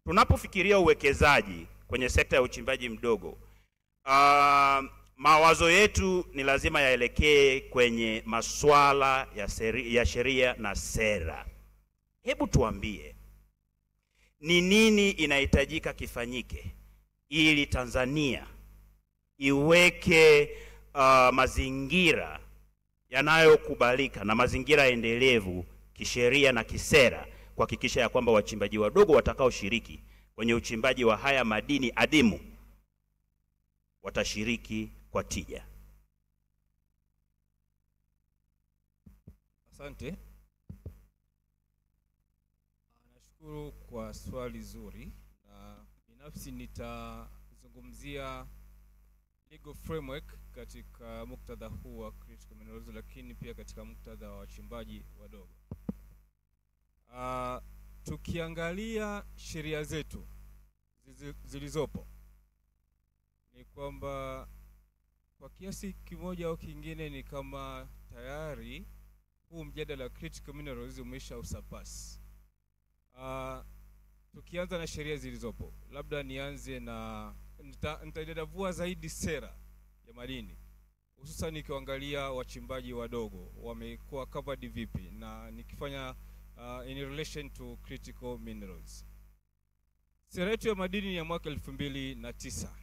tunapofikiria uwekezaji kwenye sekta ya uchimbaji mdogo uh, mawazo yetu ni lazima yaelekee kwenye masuala ya, seri, ya sheria na sera. Hebu tuambie ni nini inahitajika kifanyike ili Tanzania iweke uh, mazingira yanayokubalika na mazingira endelevu kisheria na kisera kuhakikisha ya kwamba wachimbaji wadogo watakaoshiriki kwenye uchimbaji wa haya madini adimu watashiriki kwa tija. Asante. Nashukuru kwa swali zuri, na binafsi nitazungumzia legal framework katika muktadha huu wa critical minerals, lakini pia katika muktadha wa wachimbaji wadogo. Uh, tukiangalia sheria zetu zilizopo ni kwamba kwa kiasi kimoja au kingine ni kama tayari huu mjadala wa critical minerals umesha usapas. Uh, tukianza na sheria zilizopo, labda nianze na nita- nitadadavua zaidi sera madini hususan nikiangalia wachimbaji wadogo wamekuwa covered vipi, na nikifanya uh, in relation to critical minerals. Sera yetu ya madini ya mwaka elfu mbili na tisa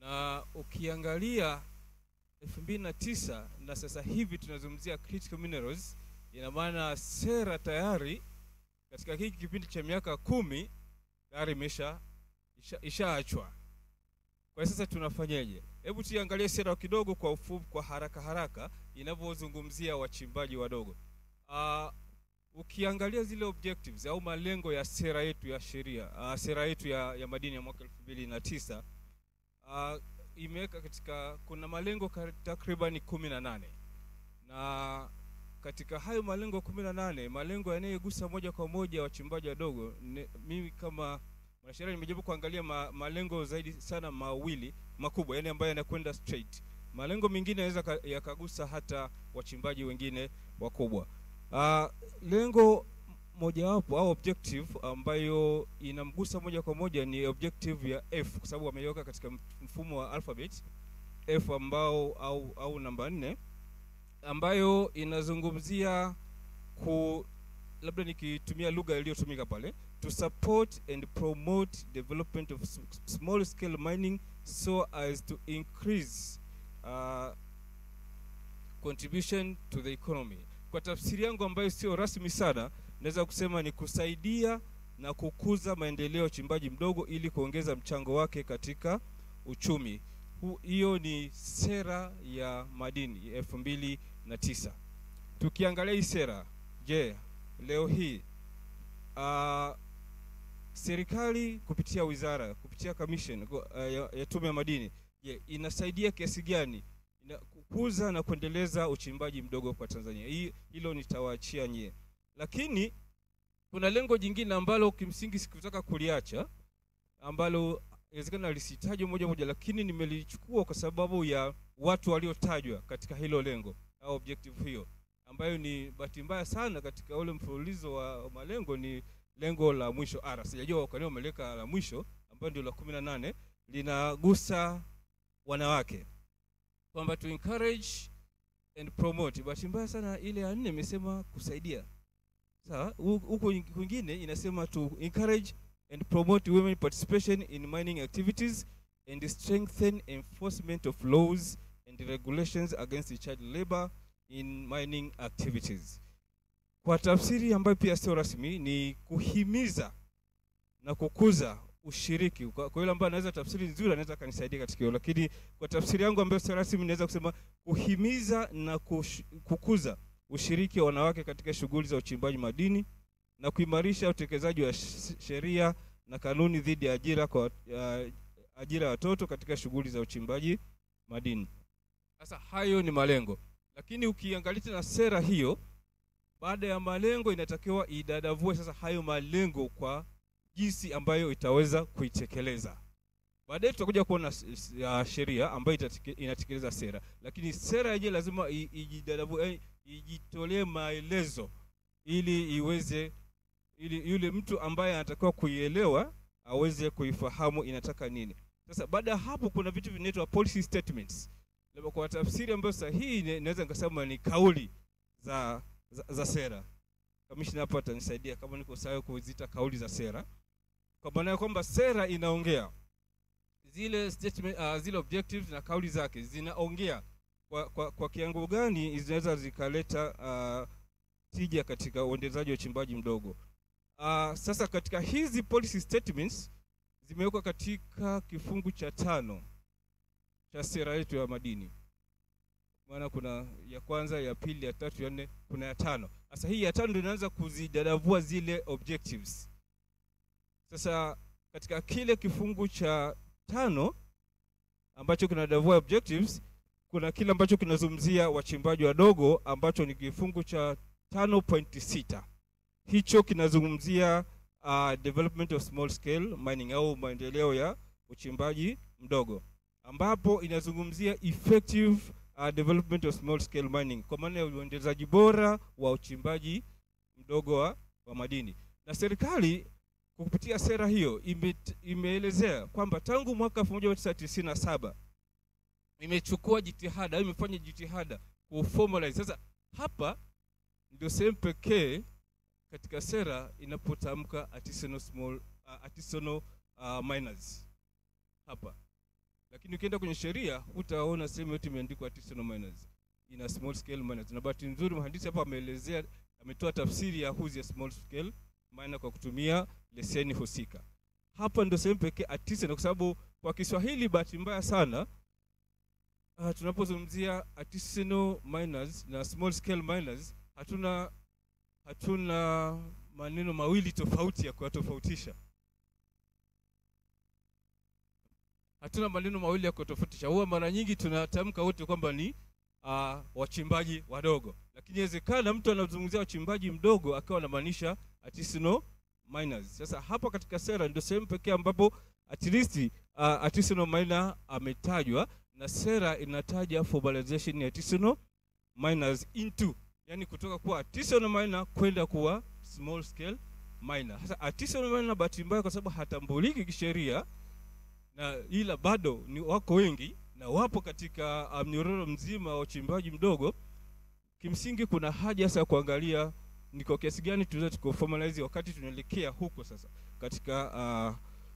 na ukiangalia elfu mbili na tisa na sasa hivi tunazungumzia critical minerals, ina maana sera tayari katika hiki kipindi cha miaka kumi tayari imesha isha- ishaachwa. Kwa sasa tunafanyaje? Hebu tuangalie sera kidogo kwa ufupi, kwa haraka haraka inavyozungumzia wachimbaji wadogo. Uh, ukiangalia zile objectives au malengo ya sera yetu ya sheria uh, sera yetu ya, ya madini ya mwaka elfu mbili na tisa uh, imeweka katika kuna malengo takriban kumi na nane na katika hayo malengo kumi na nane malengo yanayogusa moja kwa moja wachimbaji wadogo mimi kama mwanasheria nimejaribu kuangalia ma, malengo zaidi sana mawili makubwa yani ambayo yanakwenda straight. Malengo mengine yanaweza yakagusa hata wachimbaji wengine wakubwa. Uh, lengo mojawapo au objective ambayo inamgusa moja kwa moja ni objective ya F kwa sababu wameiweka katika mfumo wa alphabet F ambao au, au namba nne ambayo inazungumzia ku labda nikitumia lugha iliyotumika pale to support and promote development of small scale mining so as to increase uh, contribution to the economy. Kwa tafsiri yangu ambayo sio rasmi sana naweza kusema ni kusaidia na kukuza maendeleo ya uchimbaji mdogo ili kuongeza mchango wake katika uchumi. Hiyo ni sera ya madini elfu mbili na tisa. Tukiangalia hii sera je leo hii uh, serikali kupitia wizara kupitia commission uh, ya, ya tume ya madini je inasaidia kiasi gani? Kukuza na kuendeleza uchimbaji mdogo kwa tanzania. Hii hilo nitawaachia nyie. Lakini kuna lengo jingine ambalo kimsingi sikutaka kuliacha ambalo inawezekana lisitajwe moja moja lakini nimelichukua kwa sababu ya watu waliotajwa katika hilo lengo au objective hiyo ambayo ni bahati mbaya sana katika ule mfululizo wa malengo ni lengo la mwisho ara sijajua nini wameleka la mwisho ambayo ndio la kumi na nane linagusa wanawake. Kwamba to encourage and promote. Bahati mbaya sana ile ya nne imesema kusaidia. Sawa? Hu- huko kwingine inasema to encourage and promote women participation in mining activities and strengthen enforcement of laws and regulations against child labor in mining activities kwa tafsiri ambayo pia sio rasmi ni kuhimiza na kukuza ushiriki. Kwa yule ambaye anaweza tafsiri nzuri anaweza akanisaidia katika hiyo. Lakini kwa tafsiri yangu ambayo sio rasmi naweza kusema kuhimiza na kush, kukuza ushiriki wa wanawake katika shughuli za uchimbaji madini na kuimarisha utekelezaji wa sheria na kanuni dhidi ya ajira kwa uh, ajira ya watoto katika shughuli za uchimbaji madini. Sasa hayo ni malengo, lakini ukiangalia na sera hiyo, baada ya malengo inatakiwa idadavue sasa hayo malengo kwa jinsi ambayo itaweza kuitekeleza. Baadaye tutakuja kuona sheria ambayo inatekeleza sera, lakini sera yenyewe lazima ijidadavue, eh, ijitolee maelezo ili iweze ili yule mtu ambaye anatakiwa kuielewa aweze kuifahamu inataka nini. Sasa baada ya hapo kuna vitu vinaitwa policy statements. Labda kwa tafsiri ambayo sahihi naweza nikasema ni kauli za, za, za sera. Kamishna hapa atanisaidia kama niko sawa kuzita kauli za sera, kwa maana ya kwamba sera inaongea zile statement, uh, zile objectives na kauli zake zinaongea kwa, kwa, kwa kiango gani zinaweza zikaleta uh, tija katika uendelezaji wa uchimbaji mdogo. Uh, sasa katika hizi policy statements zimewekwa katika kifungu cha tano cha sera yetu ya madini, maana kuna ya kwanza, ya pili, ya tatu, ya nne, kuna ya tano. Sasa hii ya tano ndio inaanza kuzidadavua zile objectives. Sasa katika kile kifungu cha tano ambacho kinadavua objectives, kuna kile ambacho kinazungumzia wachimbaji wadogo ambacho ni kifungu cha 5.6 hicho kinazungumzia uh, development of small scale mining au maendeleo ya uchimbaji mdogo ambapo inazungumzia effective uh, development of small scale mining. Kwa maana ya uendelezaji bora wa uchimbaji mdogo wa, wa madini. Na serikali kupitia sera hiyo ime, imeelezea kwamba tangu mwaka 1997 imechukua jitihada au imefanya jitihada kuformalize sasa hapa ndio sehemu pekee katika sera inapotamka artisanal small uh, artisanal uh, miners. Hapa, lakini ukienda kwenye sheria utaona sehemu yote imeandikwa artisanal miners, ina small scale miners. Na bahati nzuri mhandisi hapa ameelezea, ametoa tafsiri ya who's a small scale miner kwa kutumia leseni husika. Hapa ndio sehemu pekee artisanal, kwa sababu kwa Kiswahili bahati mbaya sana uh, tunapozungumzia artisanal miners na small scale miners hatuna hatuna maneno mawili tofauti ya kuyatofautisha. Hatuna maneno mawili ya kutofautisha. Huwa mara nyingi tunatamka wote kwamba ni uh, wachimbaji wadogo, lakini inawezekana mtu anazungumzia wachimbaji mdogo akawa anamaanisha artisanal miners. Sasa hapa katika sera ndio sehemu pekee ambapo at least uh, artisanal miner ametajwa na sera inataja formalization ya artisanal miners into yani kutoka kuwa artisanal miner kwenda kuwa small scale miner. Sasa artisanal miner bahati mbaya kwa sababu hatambuliki kisheria na ila bado ni wako wengi na wapo katika mnyororo mzima wa uchimbaji mdogo. Kimsingi kuna haja sasa kuangalia ni kwa kiasi gani tunaweza tukaformalize wakati tunaelekea huko sasa katika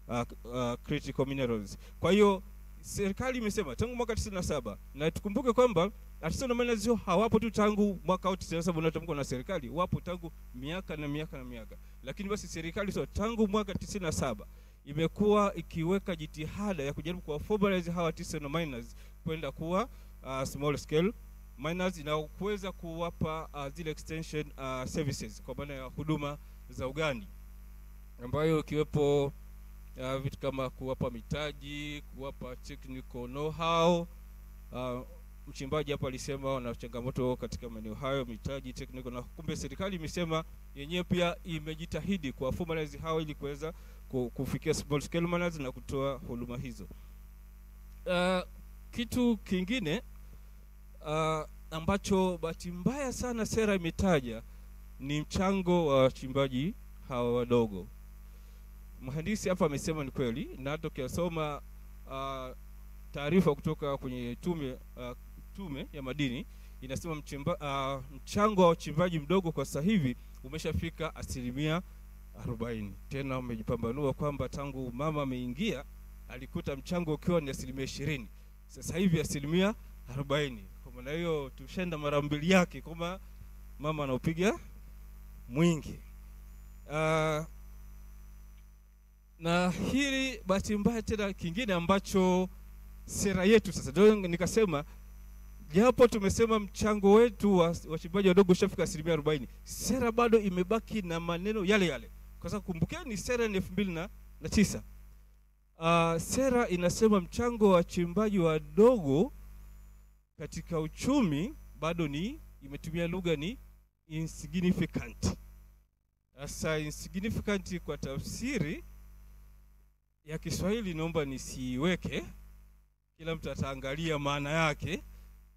uh, uh, uh, critical minerals. Kwa hiyo serikali imesema tangu mwaka 97 na tukumbuke kwamba artisanal miners hawapo tu tangu mwaka wa 97 unatamkwa na serikali, wapo tangu miaka na miaka na miaka, lakini basi serikali sio tangu mwaka 97 imekuwa ikiweka jitihada ya kujaribu kuwaformalize hawa artisanal miners kwenda kuwa uh, small scale miners na kuweza kuwapa uh, zile extension uh, services kwa maana ya huduma za ugani ambayo ikiwepo uh, vitu kama kuwapa mitaji, kuwapa technical know-how. Uh, mchimbaji hapa alisema wana changamoto katika maeneo hayo, mitaji, technical, na kumbe serikali imesema yenyewe pia imejitahidi kuwa formalize hao ili kuweza ku- kufikia small scale miners na kutoa huduma hizo. Uh, kitu kingine uh, ambacho bahati mbaya sana sera imetaja ni mchango wa wachimbaji hawa wadogo. Mhandisi hapa amesema ni kweli, na hata ukisoma uh, taarifa kutoka kwenye tume uh, tume ya madini inasema mchimba, uh, mchango wa wachimbaji mdogo kwa sasa hivi umeshafika asilimia arobaini. Tena wamejipambanua kwamba tangu mama ameingia alikuta mchango ukiwa ni asilimia ishirini, sasa hivi asilimia arobaini. Kwa maana hiyo tushaenda mara mbili yake, kwamba mama anaupiga mwingi uh, na hili bahati mbaya tena kingine ambacho sera yetu sasa ndio nikasema japo tumesema mchango wetu wa wachimbaji wadogo ushafika asilimia arobaini sera bado imebaki na maneno yale yale kwa sababu kumbukeni sera ni elfu mbili na na tisa. Uh, sera inasema mchango wa wachimbaji wadogo katika uchumi bado ni imetumia lugha ni insignificant. Sasa insignificant kwa tafsiri ya Kiswahili naomba nisiiweke, kila mtu ataangalia maana yake,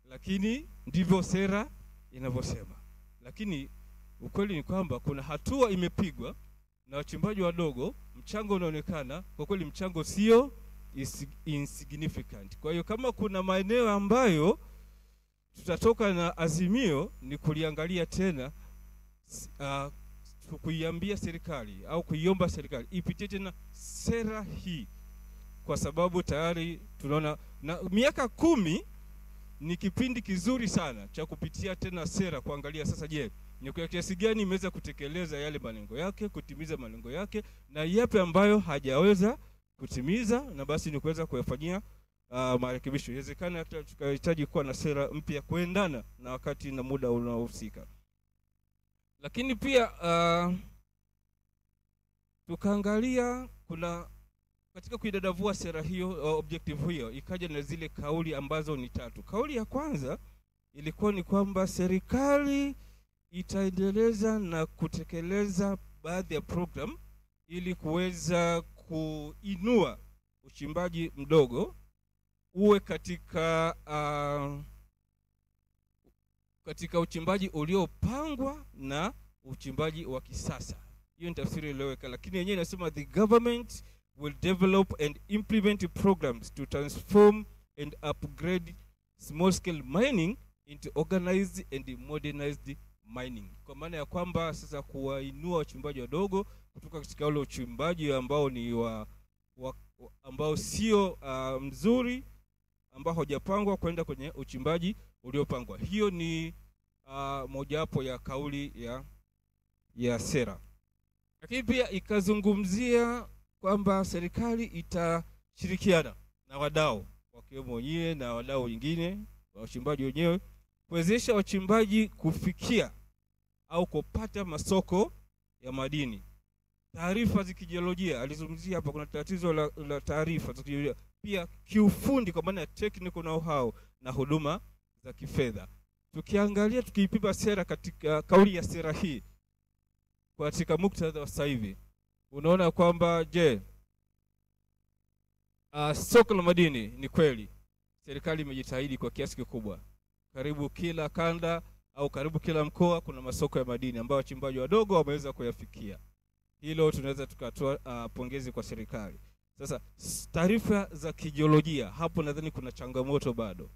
lakini ndivyo sera inavyosema. Lakini ukweli ni kwamba kuna hatua imepigwa na wachimbaji wadogo, mchango unaonekana kwa kweli, mchango sio insignificant. Kwa hiyo kama kuna maeneo ambayo tutatoka na azimio ni kuliangalia tena uh, kuiambia serikali au kuiomba serikali ipitie tena sera hii, kwa sababu tayari tunaona na miaka kumi ni kipindi kizuri sana cha kupitia tena sera, kuangalia sasa, je, ni kwa kiasi gani imeweza kutekeleza yale malengo yake, kutimiza malengo yake, na yapi ambayo hajaweza kutimiza, na basi ni kuweza kuyafanyia uh, marekebisho. Inawezekana hata tukahitaji kuwa na sera mpya kuendana na wakati na muda unaohusika lakini pia uh, tukaangalia kuna katika kuidadavua sera hiyo uh, objective hiyo ikaja na zile kauli ambazo ni tatu. Kauli ya kwanza ilikuwa ni kwamba serikali itaendeleza na kutekeleza baadhi ya program ili kuweza kuinua uchimbaji mdogo uwe katika uh, katika uchimbaji uliopangwa na uchimbaji wa kisasa. Hiyo ni tafsiri iliyoweka, lakini yenyewe inasema the government will develop and implement programs to transform and upgrade small scale mining into organized and modernized mining, kwa maana ya kwamba sasa kuwainua wachimbaji wadogo kutoka katika ule uchimbaji ambao ni wa, wa ambao sio uh, mzuri ambao hujapangwa kwenda kwenye uchimbaji uliopangwa. Hiyo ni uh, mojawapo ya kauli ya ya sera, lakini pia ikazungumzia kwamba serikali itashirikiana na wadau wakiwemo wenyewe na wadau wengine wa wachimbaji wenyewe kuwezesha wachimbaji kufikia au kupata masoko ya madini. Taarifa za kijiolojia alizungumzia hapa, kuna tatizo la, la taarifa za kijiolojia, pia kiufundi, kwa maana ya technical know-how na huduma za kifedha. Tukiangalia tukiipima sera katika kauli ya sera hii katika muktadha wa sasa hivi, unaona kwamba je, uh, soko la madini ni kweli serikali imejitahidi kwa kiasi kikubwa. Karibu kila kanda au karibu kila mkoa kuna masoko ya madini ambayo wachimbaji wadogo wameweza kuyafikia. Hilo tunaweza tukatoa uh, pongezi kwa serikali. Sasa taarifa za kijiolojia, hapo nadhani kuna changamoto bado,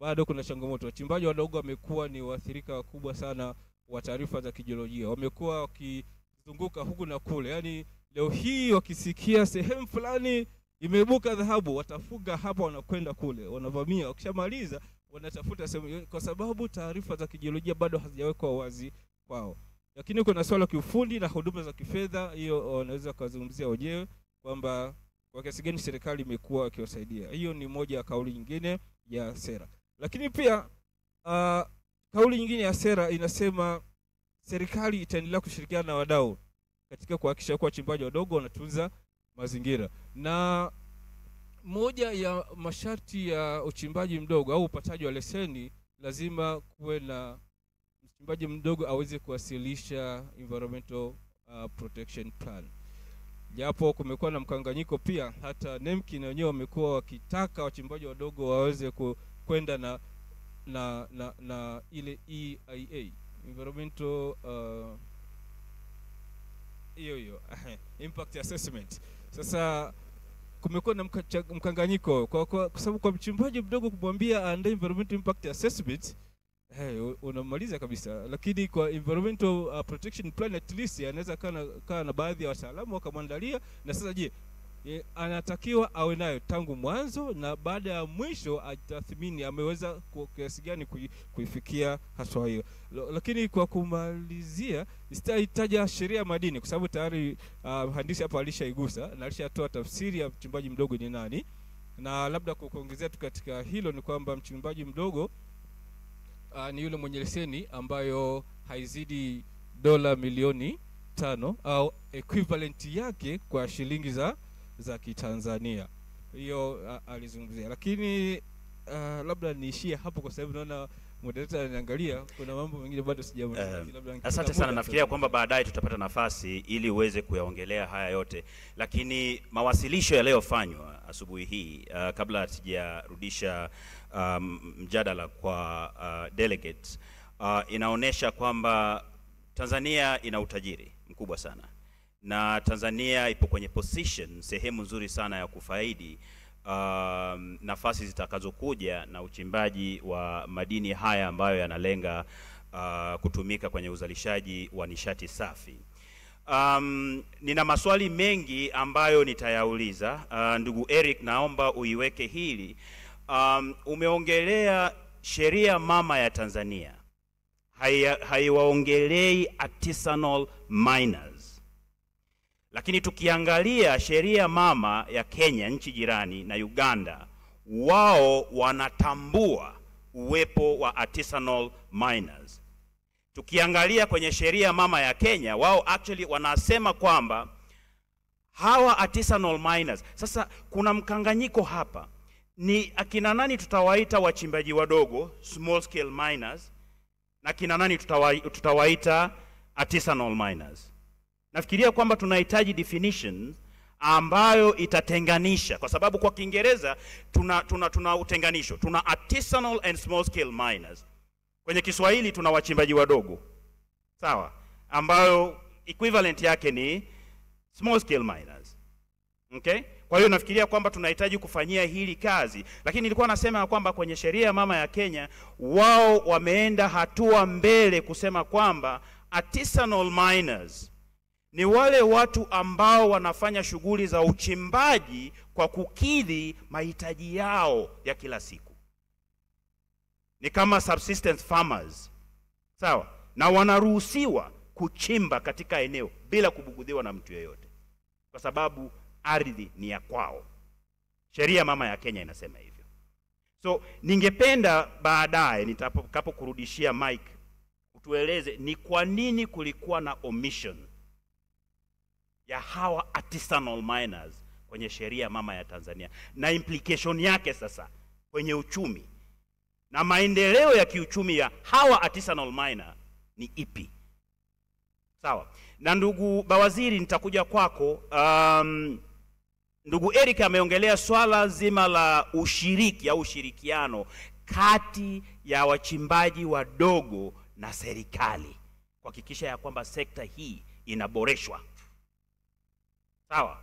bado kuna changamoto. Wachimbaji wadogo wamekuwa ni waathirika wakubwa sana wa taarifa za kijiolojia, wamekuwa wakizunguka huku na kule, yaani leo hii wakisikia sehemu fulani imeibuka dhahabu, watafuga hapa, wanakwenda kule, wanavamia, wakishamaliza wanatafuta sehemu, kwa sababu taarifa za kijiolojia bado hazijawekwa wazi kwao. Lakini kuna swala la kiufundi na huduma za kifedha, hiyo wanaweza kuzungumzia wenyewe kwamba kwa kiasi gani serikali imekuwa ikiwasaidia. Hiyo ni moja ya kauli nyingine ya sera. Lakini pia uh, kauli nyingine ya sera inasema serikali itaendelea kushirikiana na wadau katika kuhakikisha kuwa wachimbaji wadogo wanatunza mazingira na moja ya masharti ya uchimbaji mdogo au upataji wa leseni lazima kuwe na mchimbaji mdogo aweze kuwasilisha environmental uh, protection plan. Japo kumekuwa na mkanganyiko pia hata nemki na wenyewe wamekuwa wakitaka wachimbaji wadogo waweze kwenda na na, na na ile EIA environmental uh, hiyo hiyo impact assessment. Sasa kumekuwa na mkanganyiko kwa, kwa, kwa sababu kwa mchimbaji mdogo kumwambia aandae environmental impact assessment hey, unamaliza kabisa. Lakini kwa environmental uh, protection plan at least anaweza kaa na, kaa na baadhi ya wataalamu wakamwandalia. Na sasa je anatakiwa awe nayo tangu mwanzo na baada ya mwisho atathmini ameweza kwa kiasi gani kuifikia haswa hiyo. Lakini kwa kumalizia sitahitaja sheria ya madini kwa sababu tayari uh, mhandisi hapa alishaigusa na alishatoa tafsiri ya mchimbaji mdogo ni nani. Na labda kwa kuongezea tu katika hilo ni kwamba mchimbaji mdogo uh, ni yule mwenye leseni ambayo haizidi dola milioni tano au equivalent yake kwa shilingi za za kitanzania. Hiyo alizungumzia. Lakini uh, labda niishie hapo kwa sababu naona moderator ananiangalia. Kuna mambo mengine bado sijamaliza Um, Asante sana, nafikiria kwamba baadaye tutapata nafasi ili uweze kuyaongelea haya yote, lakini mawasilisho yaliyofanywa asubuhi hii uh, kabla hatujarudisha um, mjadala kwa uh, delegates uh, inaonyesha kwamba Tanzania ina utajiri mkubwa sana na Tanzania ipo kwenye position sehemu nzuri sana ya kufaidi um, nafasi zitakazokuja na uchimbaji wa madini haya ambayo yanalenga uh, kutumika kwenye uzalishaji wa nishati safi. Um, nina maswali mengi ambayo nitayauliza. Uh, ndugu Eric, naomba uiweke hili. Um, umeongelea sheria mama ya Tanzania haiwaongelei artisanal miners lakini tukiangalia sheria mama ya Kenya, nchi jirani na Uganda, wao wanatambua uwepo wa artisanal miners. Tukiangalia kwenye sheria mama ya Kenya, wao actually wanasema kwamba hawa artisanal miners. Sasa kuna mkanganyiko hapa, ni akina nani tutawaita wachimbaji wadogo, small scale miners, na kina nani tutawaita artisanal miners? Nafikiria kwamba tunahitaji definition ambayo itatenganisha. Kwa sababu kwa kiingereza tuna, tuna, tuna utenganisho. Tuna artisanal and small scale miners. Kwenye kiswahili tuna wachimbaji wadogo. Sawa. Ambayo equivalent yake ni small scale miners. Okay? Kwa hiyo nafikiria kwamba tunahitaji kufanyia hili kazi, lakini nilikuwa nasema kwamba kwenye sheria ya mama ya Kenya wao wameenda hatua mbele kusema kwamba artisanal miners ni wale watu ambao wanafanya shughuli za uchimbaji kwa kukidhi mahitaji yao ya kila siku, ni kama subsistence farmers, sawa, na wanaruhusiwa kuchimba katika eneo bila kubugudhiwa na mtu yeyote, kwa sababu ardhi ni ya kwao. Sheria mama ya Kenya inasema hivyo. So ningependa baadaye nitakapokurudishia mike utueleze ni kwa nini kulikuwa na omission ya hawa artisanal miners kwenye sheria mama ya Tanzania na implication yake sasa kwenye uchumi na maendeleo ya kiuchumi ya hawa artisanal miner ni ipi? Sawa. Na ndugu Bawaziri, nitakuja kwako. Um, ndugu Eric ameongelea swala zima la ushiriki au ushirikiano kati ya wachimbaji wadogo na serikali kuhakikisha ya kwamba sekta hii inaboreshwa. Sawa.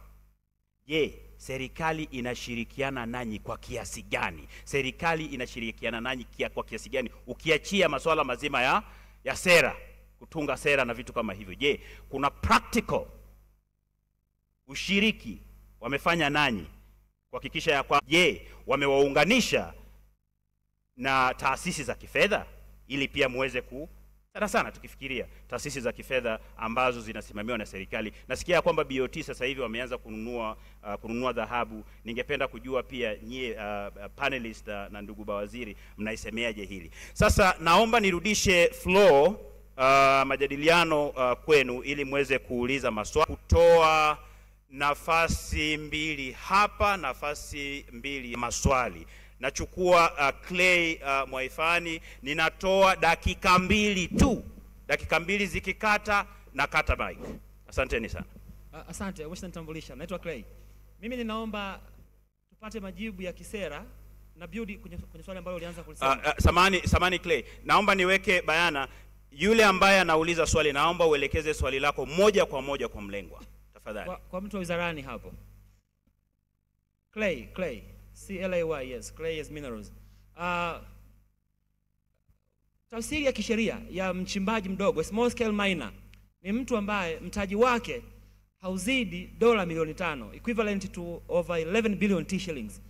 Je, serikali inashirikiana nanyi kwa kiasi gani? Serikali inashirikiana nanyi kia, kwa kiasi gani, ukiachia masuala mazima ya, ya sera, kutunga sera na vitu kama hivyo. Je, kuna practical ushiriki wamefanya nanyi kuhakikisha ya kwamba, je, wamewaunganisha na taasisi za kifedha ili pia muweze ku sana sana tukifikiria taasisi za kifedha ambazo zinasimamiwa na serikali. Nasikia kwamba BOT sasa hivi wameanza kununua uh, kununua dhahabu. Ningependa kujua pia nyie uh, panelist uh, na ndugu bawaziri mnaisemeaje hili. Sasa naomba nirudishe floor uh, majadiliano uh, kwenu ili muweze kuuliza maswali, kutoa nafasi mbili hapa, nafasi mbili maswali. Nachukua uh, Clay uh, Mwaifani, ninatoa dakika mbili tu, dakika mbili zikikata na kata mic. Asanteni sana. Uh, Asante, umeshanitambulisha. Naitwa Clay. Mimi ninaomba tupate majibu ya kisera na build kwenye, kwenye swali ambalo ulianza kulisema. Uh, uh, samani, samani Clay, naomba niweke bayana, yule ambaye anauliza swali, naomba uelekeze swali lako moja kwa moja kwa mlengwa tafadhali. Kwa, kwa mtu wa wizarani hapo. Clay, Clay. C L A Y, yes. Clay is minerals. Uh, tafsiri ya kisheria ya mchimbaji mdogo, small scale miner, ni mtu ambaye mtaji wake hauzidi dola milioni tano, equivalent to over 11 billion T shillings.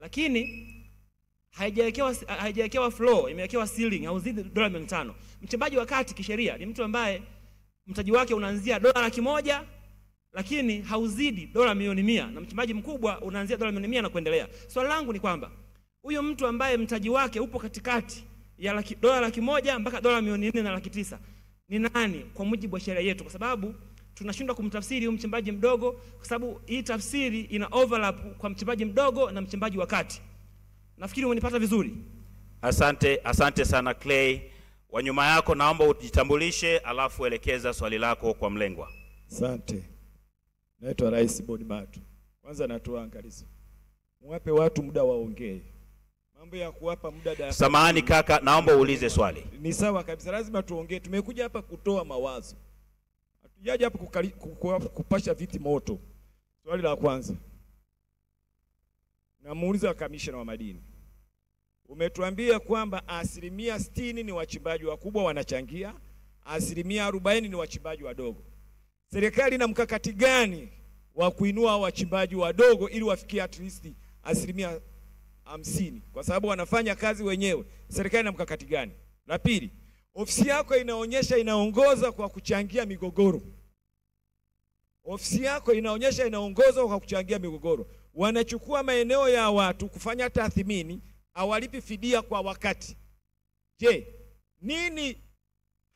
Lakini haijawekewa haijawekewa floor, imewekewa ceiling, hauzidi dola milioni tano. Mchimbaji wa kati kisheria ni mtu ambaye mtaji wake unaanzia dola laki moja lakini hauzidi dola milioni mia na mchimbaji mkubwa unaanzia dola milioni mia na kuendelea. Swali langu ni kwamba huyo mtu ambaye mtaji wake upo katikati ya laki, dola laki moja mpaka dola milioni nne na laki tisa ni nani kwa mujibu wa sheria yetu? Kwa sababu tunashindwa kumtafsiri huyu mchimbaji mdogo, kwa sababu hii tafsiri ina overlap kwa mchimbaji mdogo na mchimbaji wa kati. Nafikiri umenipata vizuri. Asante, asante sana Clay. Wa nyuma yako naomba ujitambulishe, alafu elekeza swali lako kwa mlengwa. Asante. Naitwa Rais Bonibatu. Kwanza natoa angalizo, mwape watu muda waongee. Mambo ya kuwapa muda da Samahani kaka, naomba uulize swali. ni sawa kabisa, lazima tuongee. Tumekuja hapa kutoa mawazo, hatujaja hapa kukali- ku- kupasha viti moto. Swali la kwanza namuuliza kamishna wa madini, umetuambia kwamba asilimia sitini ni wachimbaji wakubwa wanachangia, asilimia arobaini ni wachimbaji wadogo. Serikali ina mkakati gani wa kuinua wachimbaji wadogo ili wafikie at least asilimia hamsini kwa sababu wanafanya kazi wenyewe. Serikali ina mkakati gani? La pili, ofisi yako inaonyesha inaongoza kwa kuchangia migogoro. Ofisi yako inaonyesha inaongoza kwa kuchangia migogoro. Wanachukua maeneo ya watu kufanya tathmini, hawalipi fidia kwa wakati. Je, nini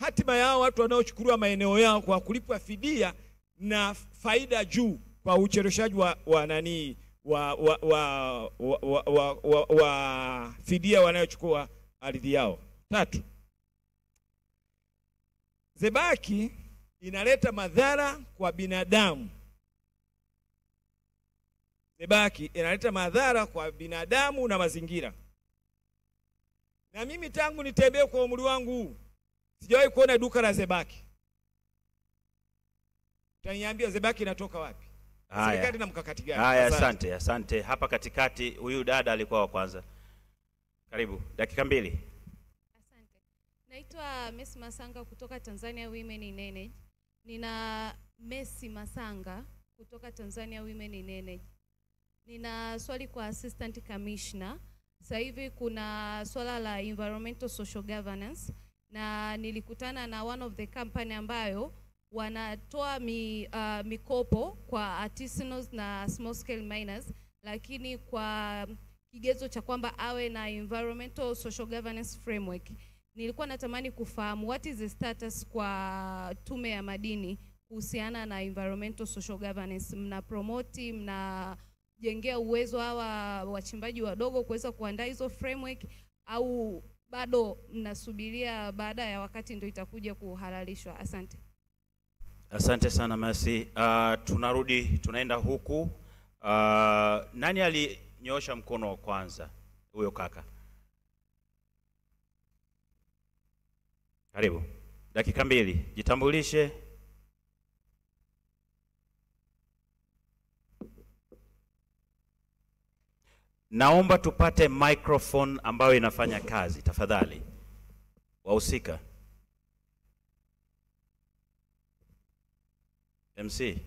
hatima yao watu wanaochukuliwa maeneo yao kwa kulipwa fidia na faida juu kwa ucheleweshaji wa, wa nani wa, wa, wa, wa, wa, wa, wa, wa fidia wanayochukua ardhi yao. Tatu, zebaki inaleta madhara kwa binadamu. Zebaki inaleta madhara kwa binadamu na mazingira. Na mimi tangu nitembee kwa umri wangu sijawahi kuona duka la zebaki. Utaniambia zebaki inatoka wapi? Haya. serikali na mkakati gani? Haya, asante, asante. Hapa katikati huyu dada alikuwa wa kwanza. Karibu, dakika mbili. Asante. Naitwa Messi Masanga kutoka Tanzania Women in Energy. Nina Messi Masanga kutoka Tanzania Women in Energy. Nina swali kwa Assistant Commissioner. Sasa hivi kuna swala la environmental social governance na nilikutana na one of the company ambayo wanatoa mi, uh, mikopo kwa artisanals na small scale miners, lakini kwa kigezo cha kwamba awe na environmental social governance framework. Nilikuwa natamani kufahamu what is the status kwa Tume ya Madini kuhusiana na environmental social governance. Mna promote, mnajengea uwezo hawa wachimbaji wadogo kuweza kuandaa hizo framework au bado mnasubiria baada ya wakati ndio itakuja kuhalalishwa? Asante. Asante sana masi Uh, tunarudi tunaenda huku. Uh, nani alinyoosha mkono wa kwanza? Huyo kaka. Karibu. Dakika mbili. Jitambulishe. Naomba tupate microphone ambayo inafanya kazi tafadhali. Wahusika. MC,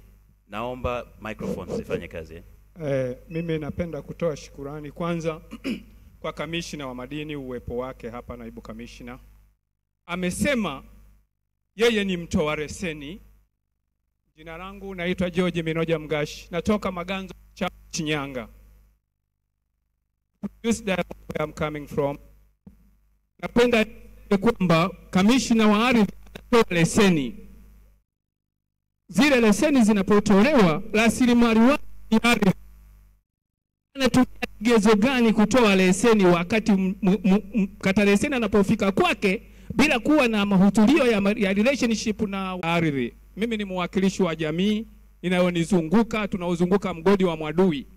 naomba microphone zifanye kazi. Eh, mimi napenda kutoa shukurani kwanza kwa kamishina wa madini uwepo wake hapa, naibu kamishina amesema yeye ni mtoa reseni. Jina langu naitwa George Minoja Mgashi, natoka Maganzo cha Shinyanga. This dialogue where I'm coming from. Napenda kwamba kamishna wa ardhi anatoa leseni zile leseni zinapotolewa, rasilimali wake ni ardhi. Anatumia kigezo gani kutoa leseni wakati mkata leseni anapofika kwake bila kuwa na mahudhurio ya, ya relationship na ardhi? Mimi ni mwakilishi wa jamii inayonizunguka, tunaozunguka mgodi wa Mwadui.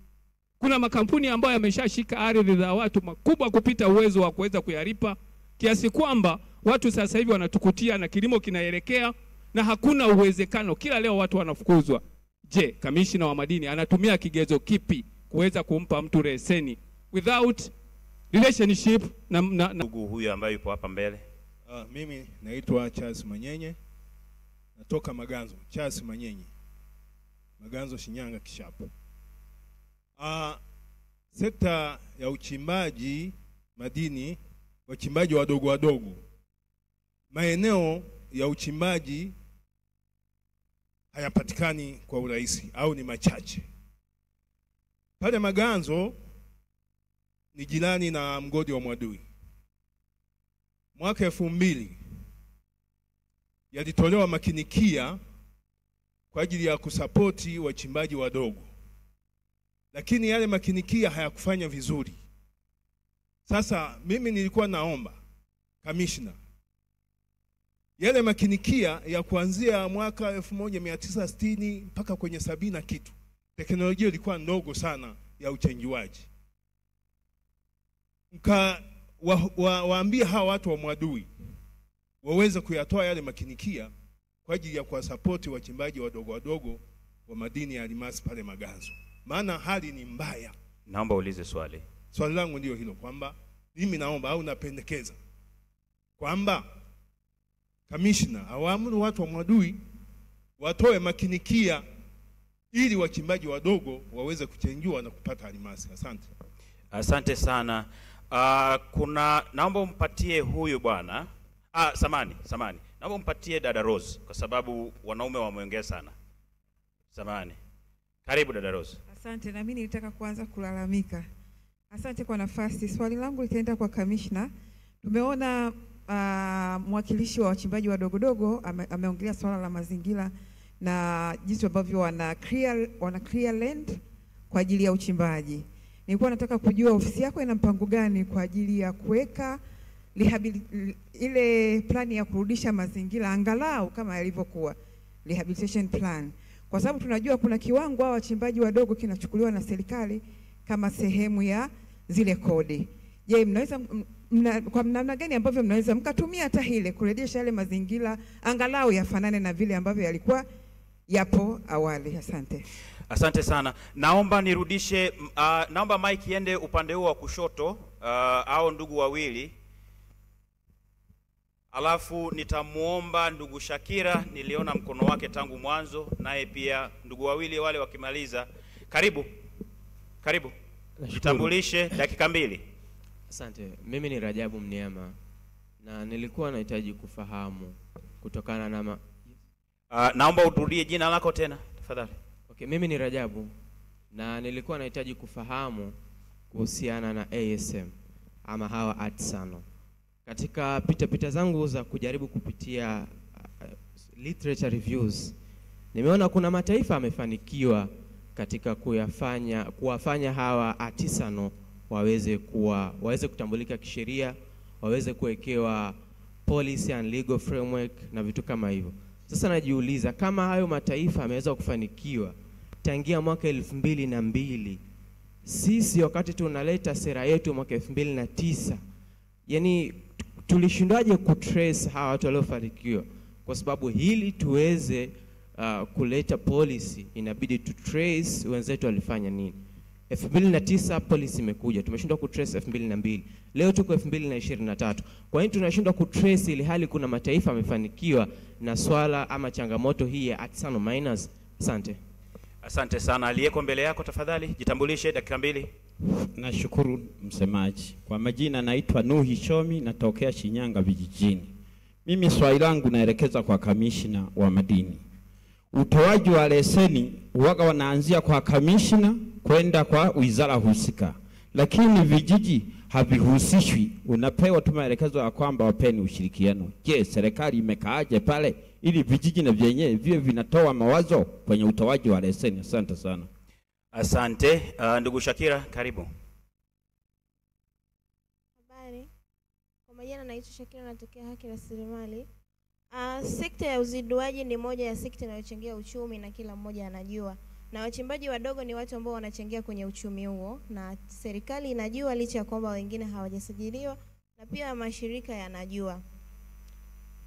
Kuna makampuni ambayo yameshashika ardhi za watu makubwa kupita uwezo wa kuweza kuyalipa, kiasi kwamba watu sasa hivi wanatukutia na kilimo kinaelekea na hakuna uwezekano, kila leo watu wanafukuzwa. Je, kamishina wa madini anatumia kigezo kipi kuweza kumpa mtu leseni without relationship na, na, na Ndugu huyu ambaye yupo hapa mbele. Uh, mimi naitwa Charles Manyenye natoka Maganzo. Charles Manyenye, Maganzo, Shinyanga, Kishapu. Uh, sekta ya uchimbaji madini, wachimbaji wadogo wadogo, maeneo ya uchimbaji hayapatikani kwa urahisi au ni machache. Pale Maganzo ni jirani na mgodi wa Mwadui. Mwaka elfu mbili yalitolewa makinikia kwa ajili ya kusapoti wachimbaji wadogo, lakini yale makinikia hayakufanya vizuri. Sasa mimi nilikuwa naomba kamishna, yale makinikia ya kuanzia mwaka 1960 mpaka kwenye sabini na kitu, teknolojia ilikuwa ndogo sana ya uchenjiwaji, mka wa, wa, waambie hawa watu wa Mwadui waweze kuyatoa yale makinikia kwa ajili ya kuwasapoti wachimbaji wadogo wadogo wa madini ya almasi pale Maganzo, maana hali ni mbaya. Naomba ulize swali. Swali langu ndio hilo kwamba mimi naomba au napendekeza kwamba kamishna awaamuru watu wa Mwadui watoe makinikia ili wachimbaji wadogo waweze kuchenjua na kupata almasi. Asante. Asante sana. Uh, kuna naomba umpatie huyu bwana. Ah, samani, samani. Naomba umpatie dada Rose kwa sababu wanaume wameongea sana. Samani. Karibu dada Rose. Asante, na mimi nilitaka kuanza kulalamika. Asante kwa nafasi. Swali langu litaenda kwa kamishna. Tumeona uh, mwakilishi wa wachimbaji wadogodogo ame, ameongelea swala la mazingira na jinsi ambavyo wana clear, wana clear land kwa ajili ya uchimbaji. Nilikuwa nataka kujua ofisi yako ina mpango gani kwa ajili ya kuweka ile plani ya kurudisha mazingira angalau kama yalivyokuwa rehabilitation plan, kwa sababu tunajua kuna kiwango hao wachimbaji wadogo kinachukuliwa na serikali kama sehemu ya zile kodi. Je, mnaweza mna, kwa namna gani ambavyo mnaweza mkatumia hata ile kurejesha yale mazingira angalau yafanane na vile ambavyo yalikuwa yapo awali? Asante. Asante sana. Naomba nirudishe uh, naomba mike iende upande huo wa kushoto uh, au ndugu wawili. Alafu nitamwomba ndugu Shakira, niliona mkono wake tangu mwanzo, naye pia ndugu wawili wale wakimaliza. Karibu. Karibu. Jitambulishe dakika mbili. Asante. Mimi ni Rajabu Mniama na nilikuwa nahitaji kufahamu kutokana na ma... Uh, naomba urudie jina lako tena tafadhali. Okay, mimi ni Rajabu na nilikuwa nahitaji kufahamu kuhusiana na ASM ama hawa artisano. Katika pitapita zangu za kujaribu kupitia uh, literature reviews nimeona kuna mataifa amefanikiwa katika kuyafanya kuwafanya hawa artisano waweze kuwa waweze kutambulika kisheria, waweze kuwekewa policy and legal framework na vitu kama hivyo. Sasa najiuliza kama hayo mataifa ameweza kufanikiwa tangia mwaka elfu mbili na mbili sisi wakati tunaleta sera yetu mwaka elfu mbili na tisa yani tulishindwaje kutrace hawa watu waliofanikiwa? Kwa sababu hili tuweze uh, kuleta policy inabidi tu trace wenzetu walifanya nini. 2009 policy imekuja, tumeshindwa kutrace 2002. Leo tuko 2023. Kwa nini tunashindwa kutrace ili hali kuna mataifa yamefanikiwa na swala ama changamoto hii ya artisanal miners? Asante. Asante sana. Aliyeko mbele yako tafadhali, jitambulishe dakika mbili. Nashukuru msemaji. Kwa majina naitwa Nuhi Shomi, natokea Shinyanga vijijini. Mimi swali langu naelekeza kwa kamishina wa madini. Utoaji wa leseni huwaga wanaanzia kwa kamishina kwenda kwa wizara husika, lakini vijiji havihusishwi, unapewa tu maelekezo ya kwamba wapeni ushirikiano. Je, serikali imekaaje pale ili vijiji na vyenyewe viwe vinatoa mawazo kwenye utoaji wa leseni? Asante sana. Asante. Uh, ndugu Shakira, karibu. Habari, kwa majina naitwa Shakira, natokea Haki Rasilimali. Uh, sekta ya uziduaji ni moja ya sekta inayochangia uchumi na kila mmoja anajua, na wachimbaji wadogo ni watu ambao wanachangia kwenye uchumi huo, na serikali inajua licha ya kwamba wengine hawajasajiliwa, na pia mashirika yanajua.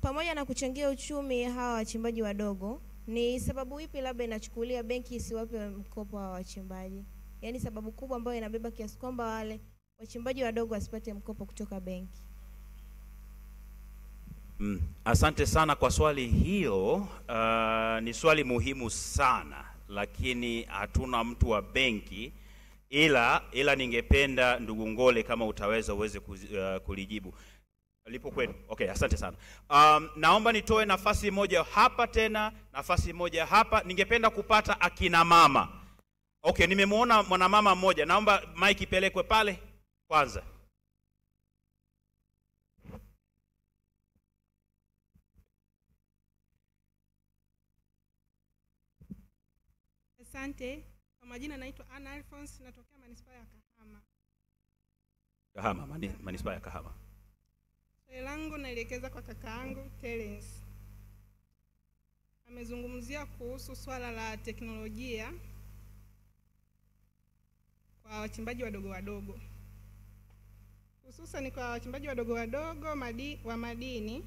Pamoja na kuchangia uchumi hawa wachimbaji wadogo, ni sababu ipi labda inachukulia benki isiwape mkopo wa wachimbaji? Yaani sababu kubwa ambayo inabeba kiasi kwamba wale wachimbaji wadogo wasipate mkopo kutoka benki. Mm, asante sana kwa swali hilo. Uh, ni swali muhimu sana, lakini hatuna mtu wa benki, ila ila ningependa ndugu Ngole, kama utaweza uweze uh, kulijibu lipo kwenu. Okay, asante sana. Um, naomba nitoe nafasi moja hapa tena, nafasi moja hapa. Ningependa kupata akina mama. Okay, nimemwona mwanamama mmoja, naomba mic ipelekwe pale kwanza. Asante. Kwa majina naitwa Anna Alphonse, natokea manispaa ya Kahama. Kahama, manispaa ya Kahama. Langu naelekeza kwa kakaangu Terence. Amezungumzia kuhusu swala la teknolojia kwa wachimbaji wadogo wadogo, hususan kwa wachimbaji wadogo wadogo madi, wa madini.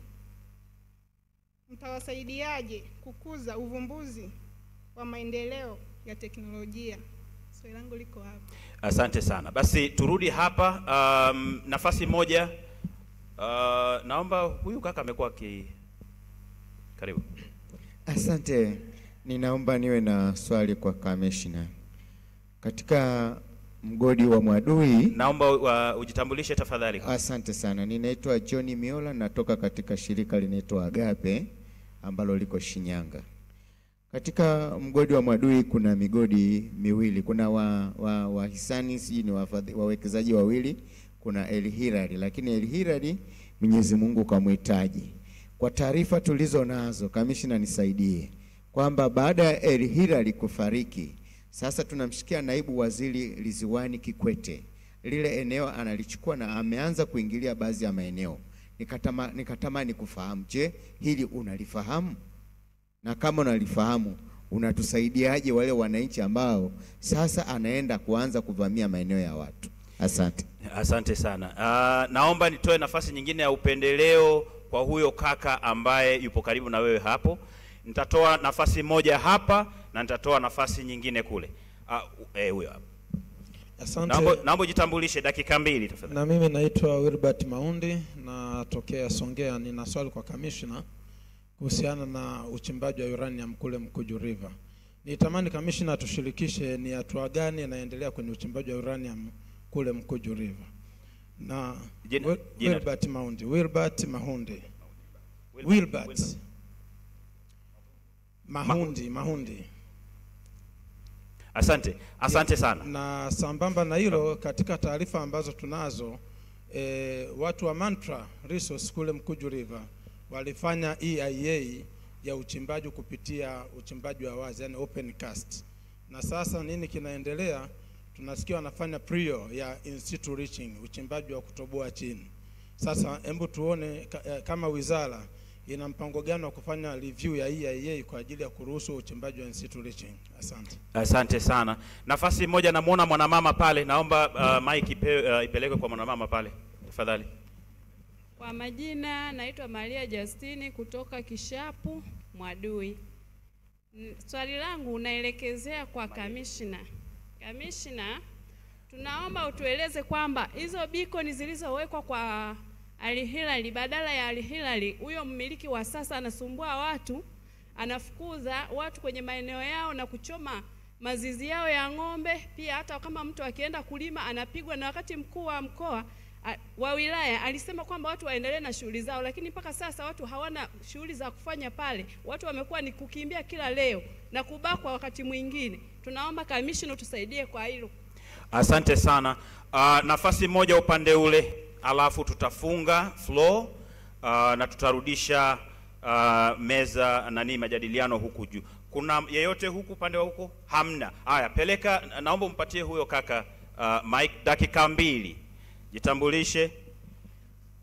Mtawasaidiaje kukuza uvumbuzi wa maendeleo ya teknolojia? Swali langu liko hapo. Asante sana. Basi turudi hapa, um, nafasi moja. Uh, naomba huyu kaka amekuwa ki karibu. Asante, ninaomba niwe na swali kwa kamishna. Katika mgodi wa Mwadui, Naomba uh, ujitambulishe tafadhali. asante sana. Ninaitwa John Miola, natoka katika shirika linaitwa Agape ambalo liko Shinyanga. Katika mgodi wa Mwadui kuna migodi miwili, kuna wa, wa, wahisani sijui ni wawekezaji wawili, kuna El Hilali, lakini El Hilali Mwenyezi Mungu kamhitaji. Kwa taarifa tulizo nazo, kamishina nisaidie kwamba baada ya El Hilali kufariki, sasa tunamshikia naibu waziri Liziwani Kikwete, lile eneo analichukua na ameanza kuingilia baadhi ya maeneo. Nikatama, nikatamani kufahamu, je, hili unalifahamu? na kama unalifahamu unatusaidiaje wale wananchi ambao sasa anaenda kuanza kuvamia maeneo ya watu? Asante. Asante sana. Uh, naomba nitoe nafasi nyingine ya upendeleo kwa huyo kaka ambaye yupo karibu na wewe hapo. Nitatoa nafasi moja hapa na nitatoa nafasi nyingine kule. Uh, eh, huyo hapo. Asante. Naomba naomba jitambulishe dakika mbili tafadhali. Na mimi naitwa Wilbert Maundi natokea Songea. Nina swali kwa kamishna kuhusiana na uchimbaji wa uranium kule Mkuju River. Nitamani kamishna tushirikishe ni hatua gani inaendelea kwenye uchimbaji wa uranium kule Mkuju River. Na Jina- jina- Wilbert Maundi, Wilbert Mahundi. Wilbert Mahundi, Mahundi. Asante, asante sana. Na sambamba na hilo, katika taarifa ambazo tunazo e, watu wa Mantra Resource kule Mkuju River walifanya EIA ya uchimbaji kupitia uchimbaji wa wazi, yani open cast, na sasa nini kinaendelea? Tunasikia wanafanya prio ya in situ leaching, uchimbaji wa kutoboa chini. Sasa hebu tuone eh, kama wizara ina mpango gani wa kufanya review ya EIA kwa ajili ya kuruhusu uchimbaji wa in situ leaching. Asante. Asante sana. Nafasi moja namuona mwanamama pale, naomba uh, mic ipe, uh, ipelekwe kwa mwanamama pale tafadhali. Kwa majina naitwa Maria Justini kutoka Kishapu Mwadui. Swali langu unaelekezea kwa kamishna. Kamishna, tunaomba utueleze kwamba hizo bikoni zilizowekwa kwa Al Hilal badala ya Al Hilal, huyo mmiliki wa sasa anasumbua watu, anafukuza watu kwenye maeneo yao na kuchoma mazizi yao ya ng'ombe. Pia hata kama mtu akienda kulima anapigwa, na wakati mkuu wa mkoa wa wilaya alisema kwamba watu waendelee na shughuli zao, lakini mpaka sasa watu hawana shughuli za kufanya pale. Watu wamekuwa ni kukimbia kila leo na kubakwa wakati mwingine. Tunaomba kamishna tusaidie kwa hilo. Asante sana. Uh, nafasi moja upande ule, alafu tutafunga floor uh, na tutarudisha uh, meza nani majadiliano huku juu. Kuna yeyote huku upande wa huko? Hamna. Haya, peleka, naomba umpatie huyo kaka uh, Mike dakika mbili, jitambulishe.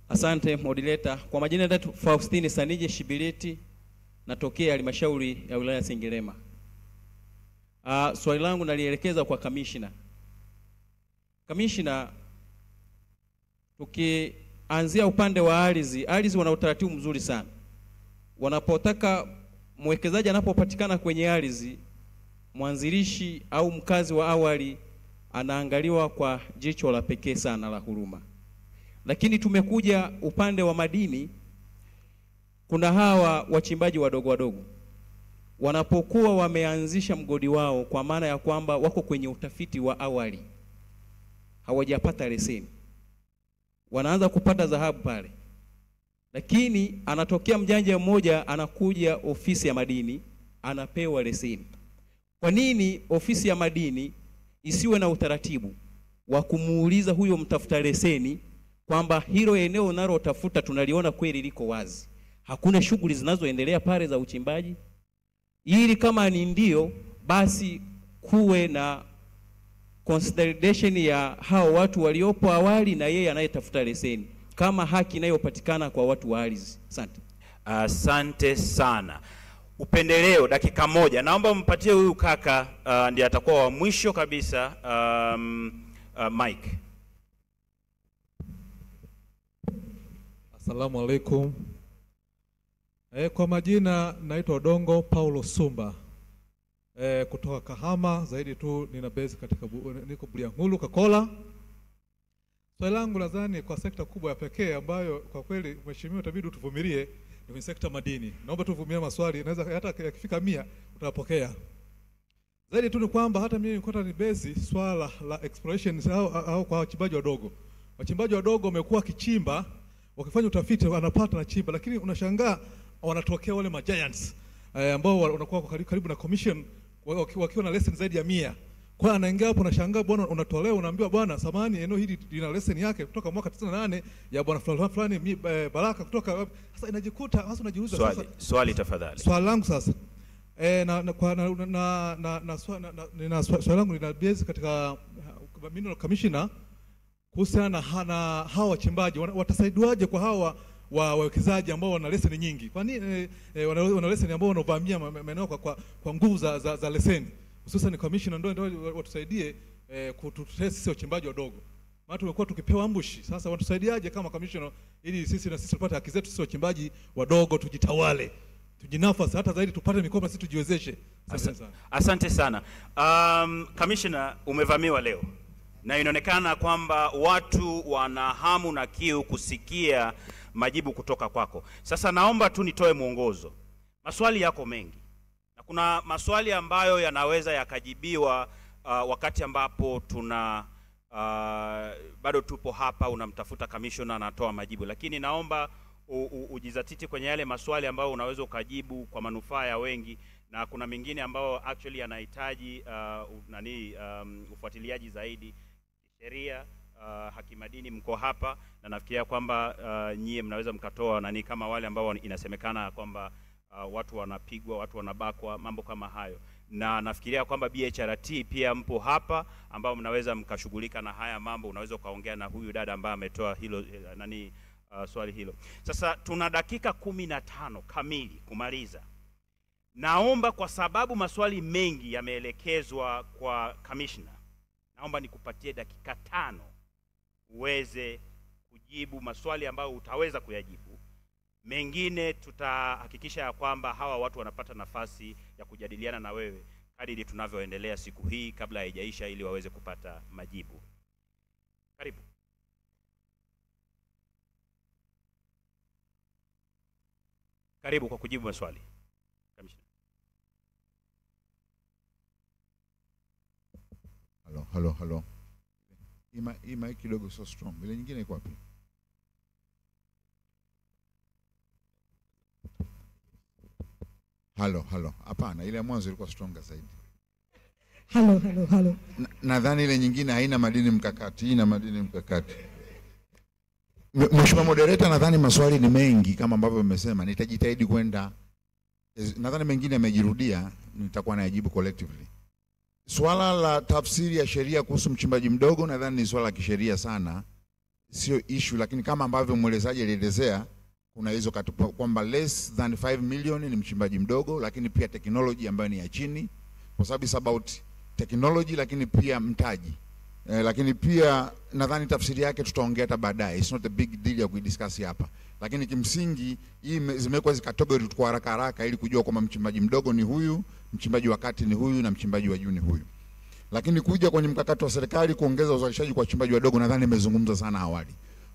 Asante moderator. Kwa majina yetu Faustini Sanije Shibiliti, natokea halmashauri ya wilaya ya Sengerema. Uh, swali langu nalielekeza kwa kamishna. Kamishna, tukianzia upande wa ardhi, ardhi wana utaratibu mzuri sana. Wanapotaka mwekezaji anapopatikana kwenye ardhi, mwanzilishi au mkazi wa awali anaangaliwa kwa jicho la pekee sana la huruma. Lakini tumekuja upande wa madini, kuna hawa wachimbaji wadogo wadogo wanapokuwa wameanzisha mgodi wao, kwa maana ya kwamba wako kwenye utafiti wa awali, hawajapata leseni, wanaanza kupata dhahabu pale, lakini anatokea mjanja mmoja anakuja ofisi ya madini, anapewa leseni. Kwa nini ofisi ya madini isiwe na utaratibu wa kumuuliza huyo mtafuta leseni kwamba hilo eneo unalotafuta tunaliona kweli liko wazi, hakuna shughuli zinazoendelea pale za uchimbaji, ili kama ni ndio, basi kuwe na consideration ya hao watu waliopo awali na yeye anayetafuta leseni, kama haki inayopatikana kwa watu wa ardhi. Asante. Asante sana. Upendeleo, dakika moja. Naomba mpatie huyu kaka uh, ndiye atakuwa wa mwisho kabisa. Um, uh, Mike. Asalamu alaikum. E, kwa majina naitwa Odongo Paulo Sumba e, kutoka Kahama. Zaidi tu nina base katika bu, niko Bulyanhulu Kakola. Swali langu nadhani kwa sekta kubwa ya pekee ambayo kwa kweli mheshimiwa, itabidi utuvumilie kwenye sekta madini. Naomba tuvumilie maswali, naweza hata yakifika mia utapokea. Zaidi tu ni kwamba hata mimi nilikuwa ni base swala la exploration au, au kwa wachimbaji wadogo. Wachimbaji wadogo wamekuwa wakichimba wakifanya utafiti wanapata na chimba, lakini unashangaa wanatokea wale magiants eh, ambao wa- wanakuwa karibu na commission wakiwa na lesson zaidi ya mia. Kwa hiyo anaingia hapo, unashangaa bwana, unatolewa unaambiwa bwana, samani eneo hili lina lesson yake kutoka mwaka 98 ya bwana fulani fulani eh, Baraka kutoka sasa, inajikuta sasa unajiuliza Swali, sasa swali tafadhali. Swali langu sasa e, na, na, kwa, na, na, na, na, na, na, na, na, na swali langu lina base katika uh, mineral commissioner kuhusiana na, ha- na hawa wachimbaji watasaidiwaje kwa hawa wa wawekezaji ambao wana leseni nyingi? Kwa nini eh, eh, wana, leseni ambao wanavamia ma- ma- maeneo kwa, kwa, kwa nguvu za, za, za leseni hususan commissioner ndio ndio watusaidie eh, kututetea sisi wachimbaji wadogo. Maana tumekuwa tukipewa ambushi. Sasa watusaidiaje kama commissioner ili sisi na sisi tupate haki zetu sisi wachimbaji wadogo tujitawale. tujinafasi hata zaidi tupate mikopo sisi tujiwezeshe. Asante sana. Asante sana. Um, Commissioner, umevamiwa leo na inaonekana kwamba watu wana hamu na kiu kusikia majibu kutoka kwako. Sasa naomba tu nitoe mwongozo. Maswali yako mengi na kuna maswali ambayo yanaweza yakajibiwa uh, wakati ambapo tuna uh, bado tupo hapa, unamtafuta kamishona anatoa majibu, lakini naomba u, u, ujizatiti kwenye yale maswali ambayo unaweza ukajibu kwa manufaa ya wengi, na kuna mengine ambayo actually yanahitaji uh, nani um, ufuatiliaji zaidi. Sheria uh, hakimadini mko hapa na nafikiria kwamba uh, nyie mnaweza mkatoa nani kama wale ambao inasemekana kwamba uh, watu wanapigwa, watu wanabakwa, mambo kama hayo, na nafikiria kwamba BHRT pia mpo hapa ambao mnaweza mkashughulika na haya mambo. Unaweza ukaongea na huyu dada ambaye ametoa hilo eh, nani uh, swali hilo. Sasa tuna dakika kumi na tano kamili kumaliza. Naomba kwa sababu maswali mengi yameelekezwa kwa kamishna, naomba nikupatie dakika tano uweze kujibu maswali ambayo utaweza kuyajibu. Mengine tutahakikisha ya kwamba hawa watu wanapata nafasi ya kujadiliana na wewe kadiri tunavyoendelea siku hii kabla haijaisha, ili waweze kupata majibu. Karibu. Karibu kwa kujibu maswali. Halo, halo, halo. Ima, ima kidogo so strong. Ile nyingine iko wapi? Halo, halo. Hapana, ile ya mwanzo ilikuwa stronger zaidi. Halo, halo, halo. Na- Nadhani ile nyingine haina madini mkakati, hii ina madini mkakati. Mheshimiwa Moderator, nadhani maswali ni mengi kama ambavyo mmesema. Nitajitahidi kwenda nadhani mengine yamejirudia, nitakuwa nayajibu collectively. Swala la tafsiri ya sheria kuhusu mchimbaji mdogo nadhani ni swala la kisheria sana, sio issue, lakini kama ambavyo mwelezaji alielezea, kuna hizo katupa kwamba less than 5 million ni mchimbaji mdogo, lakini pia technology ambayo ni ya chini, kwa sababu it's about technology, lakini pia mtaji eh, lakini pia nadhani tafsiri yake tutaongea hata baadaye, it's not a big deal ya kuidiscuss hapa, lakini kimsingi hii zimekuwa hizi category kwa haraka haraka ili kujua kwamba mchimbaji mdogo ni huyu, mchimbaji wa kati ni huyu na mchimbaji wa juu ni huyu. Lakini kuja kwenye mkakati wa serikali kuongeza uzalishaji kwa wachimbaji wadogo, nadhani nimezungumza sana awali.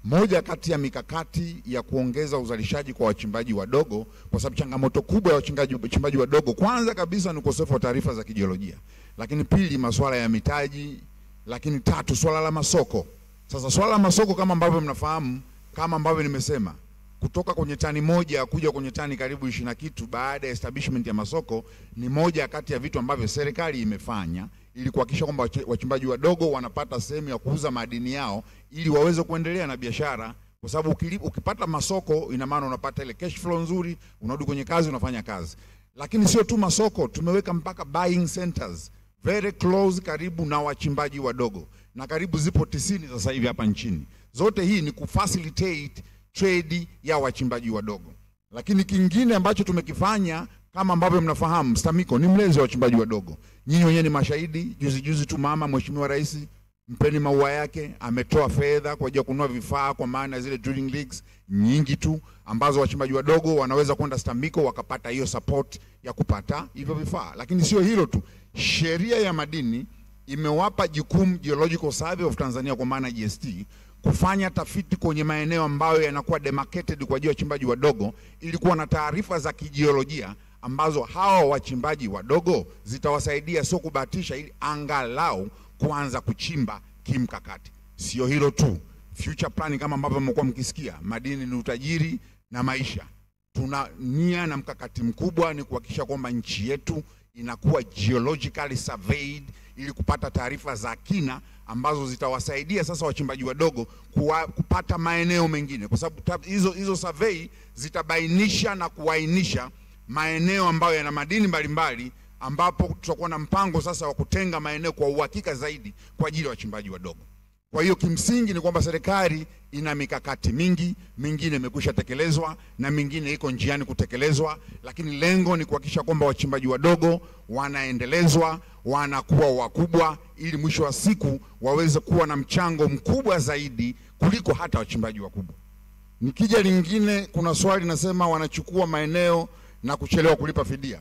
Moja kati ya mikakati ya kuongeza uzalishaji kwa wachimbaji wadogo, kwa sababu changamoto kubwa ya wachimbaji wadogo, kwanza kabisa ni ukosefu wa taarifa za kijiolojia, lakini pili, masuala ya mitaji, lakini tatu, swala la masoko. Sasa swala la masoko kama ambavyo mnafahamu, kama ambavyo nimesema, kutoka kwenye tani moja kuja kwenye tani karibu ishirini na kitu baada ya establishment ya masoko ni moja kati ya vitu ambavyo serikali imefanya ili kuhakikisha kwamba wachimbaji wadogo wanapata sehemu ya kuuza madini yao ili waweze kuendelea na biashara, kwa sababu ukipata masoko ina maana unapata ile cash flow nzuri, unarudi kwenye kazi, unafanya kazi. Lakini sio tu masoko, tumeweka mpaka buying centers very close karibu na wachimbaji wadogo, na karibu zipo tisini sasa hivi hapa nchini. Zote hii ni kufacilitate trade ya wachimbaji wadogo. Lakini kingine ambacho tumekifanya kama ambavyo mnafahamu, STAMICO ni mlezi wa wachimbaji wadogo. Nyinyi wenyewe ni mashahidi. Juzi juzi tu mama Mheshimiwa Rais mpeni maua yake, ametoa fedha kwa ajili ya kununua vifaa, kwa maana zile drilling rigs nyingi tu ambazo wachimbaji wadogo wanaweza kwenda STAMICO wakapata hiyo support ya kupata hivyo vifaa. Lakini sio hilo tu, sheria ya madini imewapa jukumu Geological Survey of Tanzania kwa maana GST kufanya tafiti kwenye maeneo ambayo yanakuwa demarcated kwa ajili ya wachimbaji wadogo ili kuwa na taarifa za kijiolojia ambazo hawa wachimbaji wadogo zitawasaidia sio kubatisha ili angalau kuanza kuchimba kimkakati. Sio hilo tu, future planning kama ambavyo mmekuwa mkisikia, madini ni utajiri na maisha. Tuna nia na mkakati mkubwa ni kuhakikisha kwamba nchi yetu inakuwa geologically surveyed ili kupata taarifa za kina ambazo zitawasaidia sasa wachimbaji wadogo kuwa, kupata maeneo mengine, kwa sababu hizo hizo survey zitabainisha na kuainisha maeneo ambayo yana madini mbalimbali, ambapo tutakuwa na mpango sasa wa kutenga maeneo kwa uhakika zaidi kwa ajili ya wachimbaji wadogo. Kwa hiyo kimsingi ni kwamba serikali ina mikakati mingi, mingine imekwisha tekelezwa na mingine iko njiani kutekelezwa, lakini lengo ni kuhakikisha kwamba wachimbaji wadogo wanaendelezwa, wanakuwa wakubwa, ili mwisho wa siku waweze kuwa na mchango mkubwa zaidi kuliko hata wachimbaji wakubwa. Nikija lingine, kuna swali nasema wanachukua maeneo na kuchelewa kulipa fidia.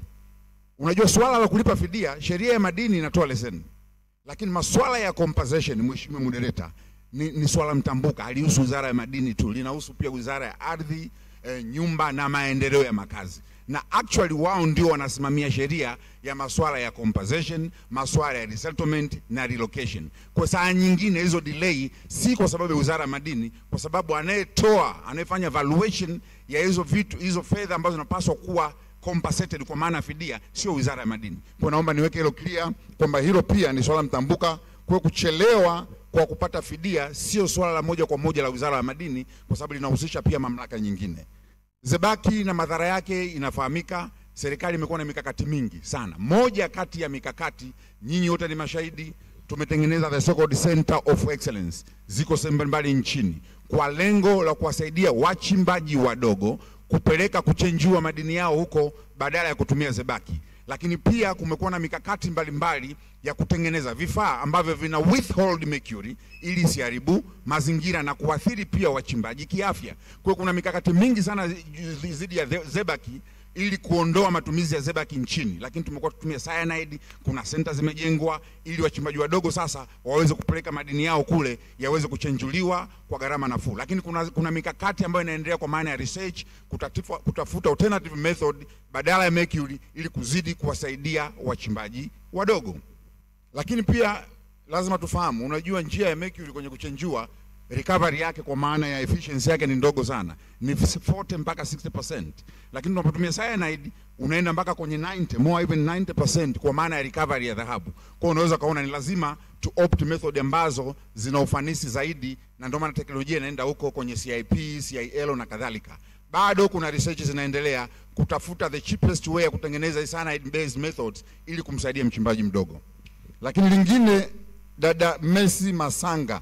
Unajua swala la kulipa fidia, sheria ya madini inatoa leseni, lakini masuala ya compensation, mheshimiwa moderator, ni, ni swala mtambuka, halihusu wizara ya madini tu, linahusu pia wizara ya ardhi, eh, nyumba na maendeleo ya makazi na actually wao ndio wanasimamia sheria ya masuala ya compensation, masuala ya resettlement na relocation. Kwa saa nyingine hizo delay si kwa sababu ya wizara ya madini, kwa sababu anayetoa anayefanya valuation ya hizo vitu hizo fedha ambazo zinapaswa kuwa compensated kwa maana fidia sio wizara ya madini. Kwa naomba niweke hilo clear kwamba hilo pia ni swala mtambuka. Kwa kuchelewa kwa kupata fidia sio swala la moja kwa moja la wizara ya madini, kwa sababu linahusisha pia mamlaka nyingine. Zebaki na madhara yake inafahamika. Serikali imekuwa na mikakati mingi sana. Moja kati ya mikakati, nyinyi wote ni mashahidi, tumetengeneza the so-called Center of Excellence, ziko sehemu mbalimbali nchini kwa lengo la kuwasaidia wachimbaji wadogo kupeleka kuchenjua madini yao huko badala ya kutumia zebaki. Lakini pia kumekuwa na mikakati mbalimbali mbali ya kutengeneza vifaa ambavyo vina withhold mercury ili isiharibu mazingira na kuathiri pia wachimbaji kiafya. Kwa hiyo kuna mikakati mingi sana dhidi ya zebaki ili kuondoa matumizi ya zebaki nchini, lakini tumekuwa tutumia cyanide. Kuna senta zimejengwa ili wachimbaji wadogo sasa waweze kupeleka madini yao kule yaweze kuchenjuliwa kwa gharama nafuu. Lakini kuna, kuna mikakati ambayo inaendelea kwa maana ya research kutatifa, kutafuta alternative method badala ya mercury ili kuzidi kuwasaidia wachimbaji wadogo. Lakini pia lazima tufahamu, unajua njia ya mercury kwenye kuchenjua recovery yake kwa maana ya efficiency yake ni ndogo sana, ni 40 mpaka 60%, lakini unapotumia cyanide unaenda mpaka kwenye 90, more even 90% kwa maana ya recovery ya dhahabu. Kwa unaweza kaona ni lazima to opt method ambazo zina ufanisi zaidi, na ndio maana teknolojia inaenda huko kwenye CIP, CIL na kadhalika. Bado kuna research zinaendelea kutafuta the cheapest way ya kutengeneza cyanide based methods ili kumsaidia mchimbaji mdogo. Lakini lingine, dada Messi Masanga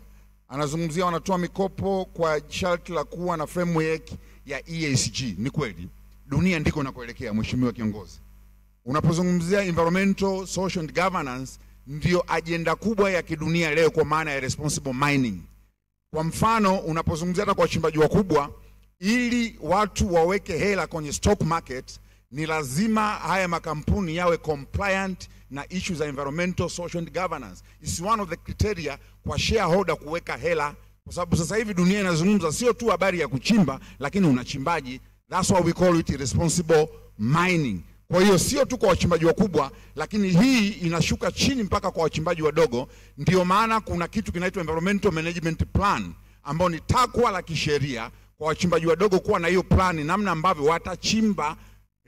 anazungumzia wanatoa mikopo kwa sharti la kuwa na framework ya ESG. Ni kweli, dunia ndiko inakoelekea, mheshimiwa kiongozi. Unapozungumzia environmental, social and governance, ndio ajenda kubwa ya kidunia leo kwa maana ya responsible mining. Kwa mfano, unapozungumzia hata kwa wachimbaji wakubwa, ili watu waweke hela kwenye stock market, ni lazima haya makampuni yawe compliant na issues za environmental social and governance is one of the criteria kwa shareholder kuweka hela, kwa sababu sasa hivi dunia inazungumza sio tu habari ya kuchimba, lakini unachimbaji. That's why we call it responsible mining. Kwa hiyo sio tu kwa wachimbaji wakubwa, lakini hii inashuka chini mpaka kwa wachimbaji wadogo. Ndio maana kuna kitu kinaitwa environmental management plan, ambao ni takwa la kisheria kwa wachimbaji wadogo kuwa na hiyo plani, namna ambavyo watachimba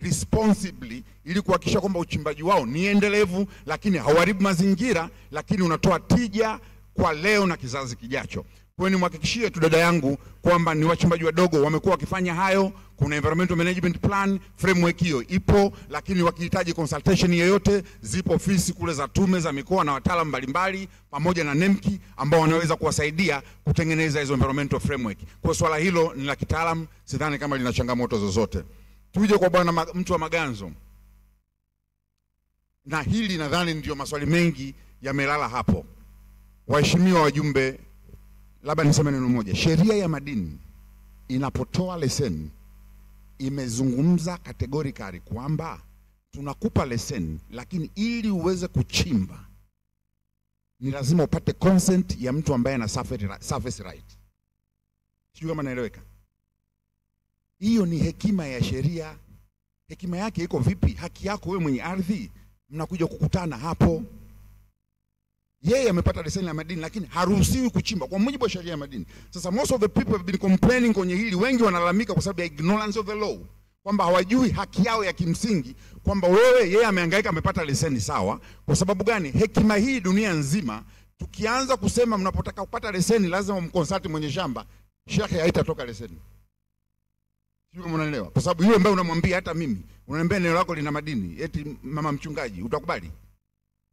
responsibly ili kuhakikisha kwamba uchimbaji wao ni endelevu, lakini hauharibu mazingira, lakini unatoa tija kwa leo na kizazi kijacho. Kwa hiyo nimhakikishie tu dada yangu kwamba ni wachimbaji wadogo wamekuwa wakifanya hayo. Kuna environmental management plan framework, hiyo ipo, lakini wakihitaji consultation yoyote, zipo ofisi kule za tume za mikoa na wataalamu mbalimbali pamoja na NEMKI ambao wanaweza kuwasaidia kutengeneza hizo environmental framework. Kwa swala hilo ni la kitaalamu, sidhani kama lina changamoto zozote. Tuje kwa bwana mtu wa Maganzo, na hili nadhani ndio maswali mengi yamelala hapo. Waheshimiwa wajumbe, labda niseme neno moja. Sheria ya madini inapotoa leseni imezungumza kategorikali kwamba tunakupa leseni, lakini ili uweze kuchimba ni lazima upate consent ya mtu ambaye ana surface right. Sijui kama naeleweka. Hiyo ni hekima ya sheria. Hekima yake iko vipi? Haki yako wewe mwenye ardhi, mnakuja kukutana hapo. Yeye amepata leseni ya madini, lakini haruhusiwi kuchimba kwa mujibu wa sheria ya madini. Sasa most of the people have been complaining kwenye hili, wengi wanalalamika kwa sababu ya ignorance of the law, kwamba hawajui haki yao ya kimsingi, kwamba wewe, yeye amehangaika, amepata leseni sawa. Kwa sababu gani? Hekima hii dunia nzima, tukianza kusema mnapotaka kupata leseni lazima mkonsati mwenye shamba, shekhe, haitatoka leseni. Sijui kama kwa sababu yule ambaye unamwambia, hata mimi unaniambia eneo lako lina madini, eti mama mchungaji, utakubali?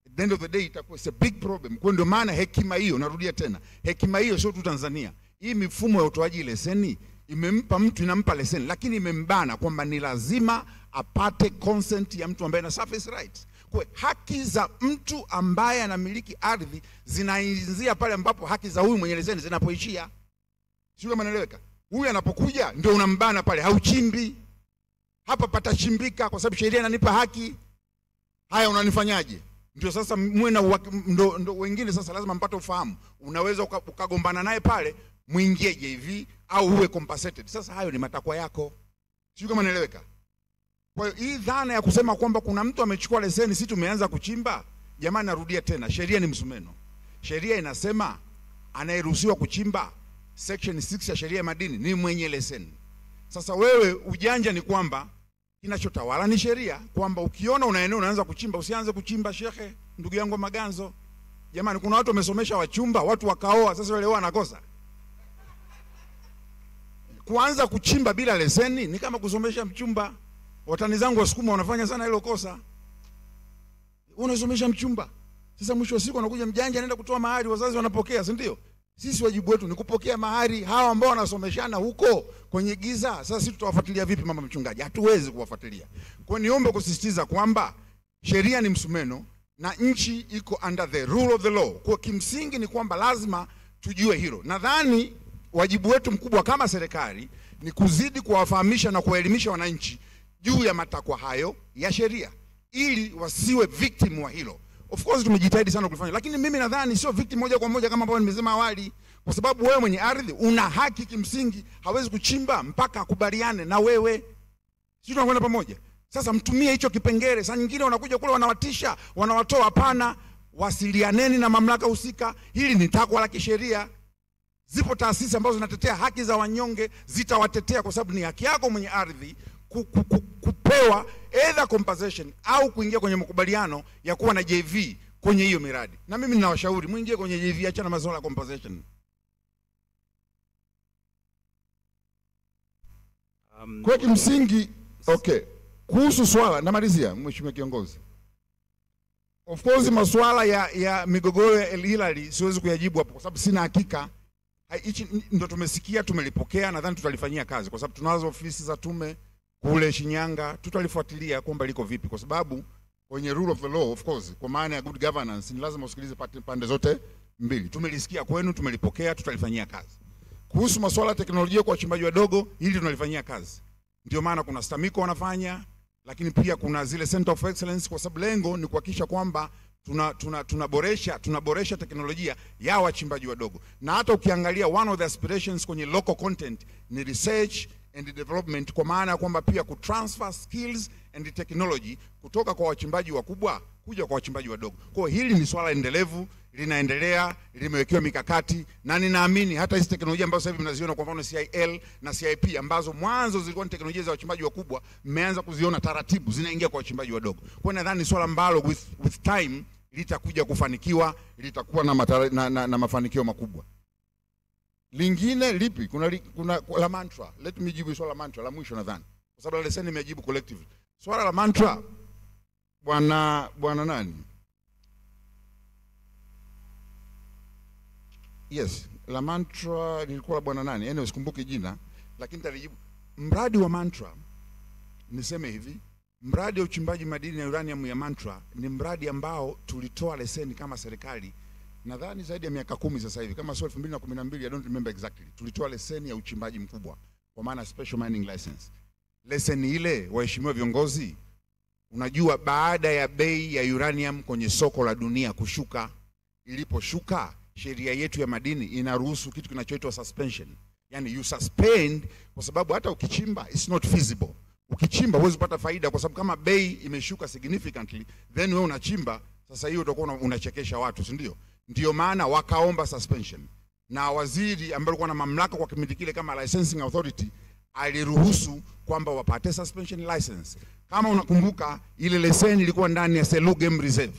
At the end of the day itakuwa a big problem. Kwa ndio maana hekima hiyo, narudia tena, hekima hiyo sio tu Tanzania. Hii mifumo ya utoaji leseni imempa mtu, inampa leseni, lakini imembana kwamba ni lazima apate consent ya mtu ambaye ana surface rights. Kwa haki za mtu ambaye anamiliki ardhi zinaanzia pale ambapo haki za huyu mwenye leseni zinapoishia. Sio kama naeleweka? Huyu anapokuja ndio unambana pale, hauchimbi. hapa patachimbika kwa sababu sheria inanipa haki. Haya, unanifanyaje? Ndio sasa muwe na ndo, ndo wengine sasa lazima mpate ufahamu. Unaweza uka- ukagombana naye pale, mwingie JV au uwe compensated. Sasa hayo ni matakwa yako, sijui kama naeleweka. Kwa hiyo hii dhana ya kusema kwamba kuna mtu amechukua leseni, si tumeanza kuchimba, jamani, narudia tena, sheria ni msumeno. Sheria inasema anayeruhusiwa kuchimba, section 6 ya sheria ya madini ni mwenye leseni. Sasa wewe ujanja ni kwamba kinachotawala ni sheria, kwamba ukiona una eneo unaanza kuchimba, usianze kuchimba. Shekhe, ndugu yangu Maganzo, jamani, kuna watu wamesomesha wachumba, watu wakaoa, sasa wale wanakosa kuanza kuchimba bila leseni ni kama kusomesha mchumba. Watani zangu Wasukuma wanafanya sana hilo kosa. Unasomesha mchumba, sasa mwisho wa siku anakuja mjanja, anaenda kutoa mahari, wazazi wanapokea, si ndio? Sisi wajibu wetu ni kupokea mahari. Hawa ambao wanasomeshana huko kwenye giza, sasa sisi tutawafuatilia vipi? Mama mchungaji, hatuwezi kuwafuatilia. Kwa niombe kusisitiza kwamba sheria ni msumeno na nchi iko under the rule of the law. Kwa kimsingi ni kwamba lazima tujue hilo. Nadhani wajibu wetu mkubwa kama serikali ni kuzidi kuwafahamisha na kuwaelimisha wananchi juu ya matakwa hayo ya sheria ili wasiwe victim wa hilo. Of course tumejitahidi sana kulifanya, lakini mimi nadhani sio victim moja kwa moja kama ambavyo nimesema awali, kwa sababu wewe mwenye ardhi una haki kimsingi, hawezi kuchimba mpaka akubaliane na wewe, sisi tunakwenda pamoja. Sasa mtumie hicho kipengele. Saa nyingine wanakuja kule wanawatisha, wanawatoa. Hapana, wasilianeni na mamlaka husika. Hili ni takwa la kisheria. Zipo taasisi ambazo zinatetea haki za wanyonge, zitawatetea kwa sababu ni haki yako mwenye ardhi kupewa either compensation au kuingia kwenye makubaliano ya kuwa na JV kwenye hiyo miradi. Na mimi ninawashauri mwingie kwenye JV, achana masuala ya compensation. Um, Kwa kimsingi, okay, kuhusu swala namalizia, mheshimiwa kiongozi. Of course masuala ya, ya migogoro ya El Hilali siwezi kuyajibu hapo kwa sababu sina hakika. Hichi ndo tumesikia, tumelipokea, nadhani tutalifanyia kazi kwa sababu tunazo ofisi za tume kule Shinyanga, tutalifuatilia kwamba liko vipi, kwa sababu kwenye rule of the law of course, kwa maana ya good governance ni lazima usikilize pande- zote mbili. Tumelisikia kwenu, tumelipokea, tutalifanyia kazi. Kuhusu masuala ya teknolojia kwa wachimbaji wadogo, hili tunalifanyia kazi. Ndio maana kuna STAMICO wanafanya, lakini pia kuna zile Center of Excellence, kwa sababu lengo ni kuhakikisha kwamba tuna tuna tunaboresha tunaboresha teknolojia ya wachimbaji wadogo, na hata ukiangalia one of the aspirations kwenye local content ni research and development, kwa maana ya kwamba pia kutransfer skills and technology kutoka kwa wachimbaji wakubwa kuja kwa wachimbaji wadogo. Kwa hiyo hili ni swala endelevu, linaendelea, limewekewa mikakati, na ninaamini hata hizi teknolojia ambazo sasa hivi mnaziona, kwa mfano CIL na CIP ambazo mwanzo zilikuwa ni teknolojia za wachimbaji wakubwa, mmeanza kuziona taratibu zinaingia kwa wachimbaji wadogo. Kwa hiyo nadhani swala ambalo with, with time litakuja kufanikiwa, litakuwa na, na, na, na mafanikio makubwa. Lingine lipi? Kuna, kuna la mantra. Let me jibu swala la mantra la mwisho nadhani, kwa sababu la leseni imejibu collectively. Swala la mantra, bwana bwana nani? Yes, la mantra lilikuwa la bwana nani? Yaani usikumbuke jina, lakini nitalijibu. Mradi wa mantra, niseme hivi, mradi wa uchimbaji madini ya uranium ya mantra ni mradi ambao tulitoa leseni kama serikali nadhani zaidi ya miaka kumi sasa hivi, kama sio 2012 I don't remember exactly, tulitoa leseni ya uchimbaji mkubwa kwa maana special mining license. Leseni ile, waheshimiwa viongozi, unajua baada ya bei ya uranium kwenye soko la dunia kushuka, iliposhuka sheria yetu ya madini inaruhusu kitu kinachoitwa suspension, yani you suspend, kwa sababu hata ukichimba it's not feasible. Ukichimba huwezi kupata faida, kwa sababu kama bei imeshuka significantly, then wewe unachimba sasa, hiyo utakuwa unachekesha watu, si ndio? Ndio maana wakaomba suspension, na waziri ambaye alikuwa na mamlaka kwa kipindi kile kama licensing authority aliruhusu kwamba wapate suspension license. Kama unakumbuka ile leseni ilikuwa ndani ya Selous Game Reserve,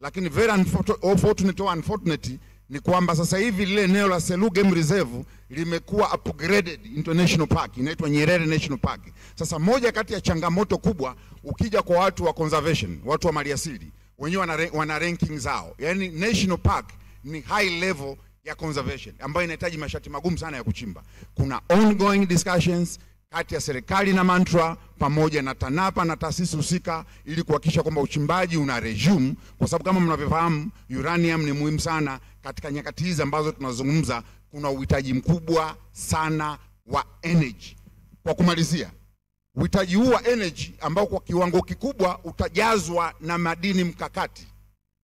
lakini very unfortunate or unfortunate ni kwamba sasa hivi lile eneo la Selous Game Reserve limekuwa upgraded into national park, inaitwa Nyerere National Park. Sasa moja kati ya changamoto kubwa, ukija kwa watu wa conservation, watu wa maliasili wenyewe wana, wana ranking zao, Yani national park ni high level ya conservation ambayo inahitaji masharti magumu sana ya kuchimba. Kuna ongoing discussions kati ya serikali na Mantra pamoja na TANAPA na taasisi husika ili kuhakikisha kwamba uchimbaji una resume, kwa sababu kama mnavyofahamu uranium ni muhimu sana katika nyakati hizi ambazo tunazungumza. Kuna uhitaji mkubwa sana wa energy. Kwa kumalizia, Uhitaji huu wa energy ambao kwa kiwango kikubwa utajazwa na madini mkakati.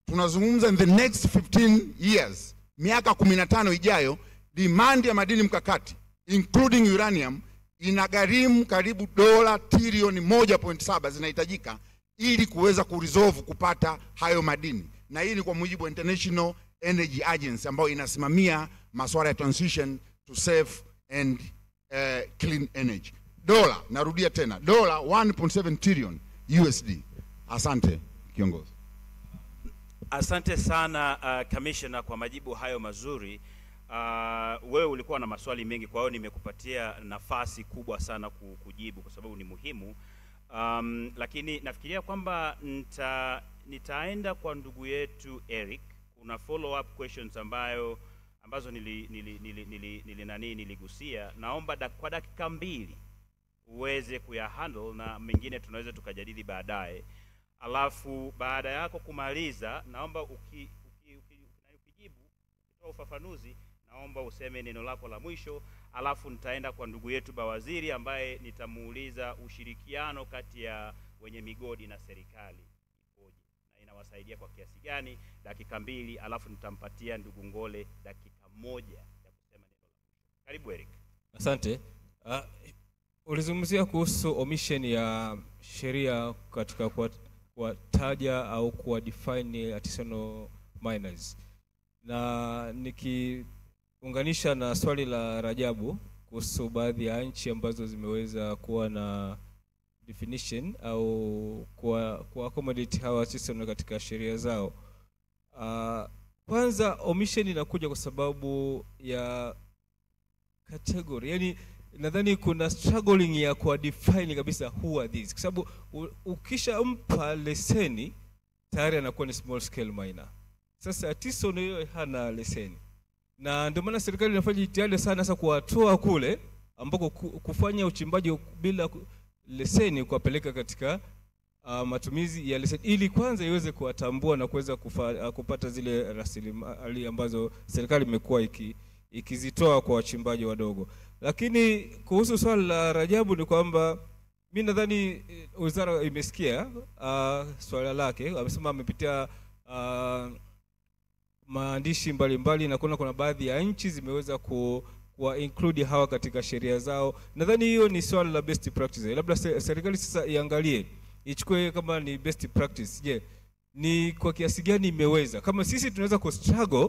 Tunazungumza in the next 15 years, miaka 15 ijayo, demand ya madini mkakati including uranium inagharimu karibu dola trilioni 1.7 zinahitajika ili kuweza kuresolve kupata hayo madini, na hii ni kwa mujibu wa International Energy Agency ambayo inasimamia masuala ya transition to safe and uh, clean energy. Dola, narudia tena, dola 1.7 trillion USD. Asante kiongozi. Asante sana uh, kwa majibu hayo mazuri. Uh, wewe ulikuwa na maswali mengi, kwa hiyo nimekupatia nafasi kubwa sana kujibu kwa sababu ni muhimu. Um, lakini nafikiria kwamba nita, nitaenda kwa ndugu yetu Eric. Kuna follow up questions ambayo ambazo nili, nili, nili, nili, nili nani niligusia. Naomba da, kwa dakika mbili uweze kuyahandle na mengine tunaweza tukajadili baadaye. Alafu baada yako kumaliza, naomba uki, uki, uki, uki, ukijibu ukitoa ufafanuzi, naomba useme neno lako la mwisho, alafu nitaenda kwa ndugu yetu Bawaziri ambaye nitamuuliza ushirikiano kati ya wenye migodi na serikali ipoje na inawasaidia kwa kiasi gani. Dakika mbili, alafu nitampatia ndugu Ngole dakika moja ya kusema neno la mwisho. Karibu Eric. Asante. Uh, ulizungumzia kuhusu omission ya sheria katika kuwataja au kuwa define artisanal miners, na nikiunganisha na swali la Rajabu kuhusu baadhi ya nchi ambazo zimeweza kuwa na definition au kuwa, kuwa accommodate hawa artisanal katika sheria zao. Uh, kwanza omission inakuja kwa sababu ya category yani nadhani kuna struggling ya kuwa define kabisa who are these. Kwa sababu ukishampa leseni tayari anakuwa ni small scale miner. Sasa Tiso hiyo hana leseni. Na ndio maana serikali inafanya jitihada sana sasa kuwatoa kule ambako kufanya uchimbaji bila leseni kuwapeleka katika uh, matumizi ya leseni ili kwanza iweze kuwatambua na kuweza uh, kupata zile rasilimali ambazo serikali imekuwa iki, ikizitoa kwa wachimbaji wadogo. Lakini kuhusu swala la Rajabu ni kwamba mi nadhani eh, wizara imesikia uh, swala lake, amesema amepitia uh, maandishi mbalimbali na kuona kuna baadhi ya nchi zimeweza ku wa include hawa katika sheria zao. Nadhani hiyo ni swala la best practice. Labda serikali sasa iangalie, ichukue kama ni best practice. Je, yeah. ni kwa kiasi gani imeweza? Kama sisi tunaweza ku struggle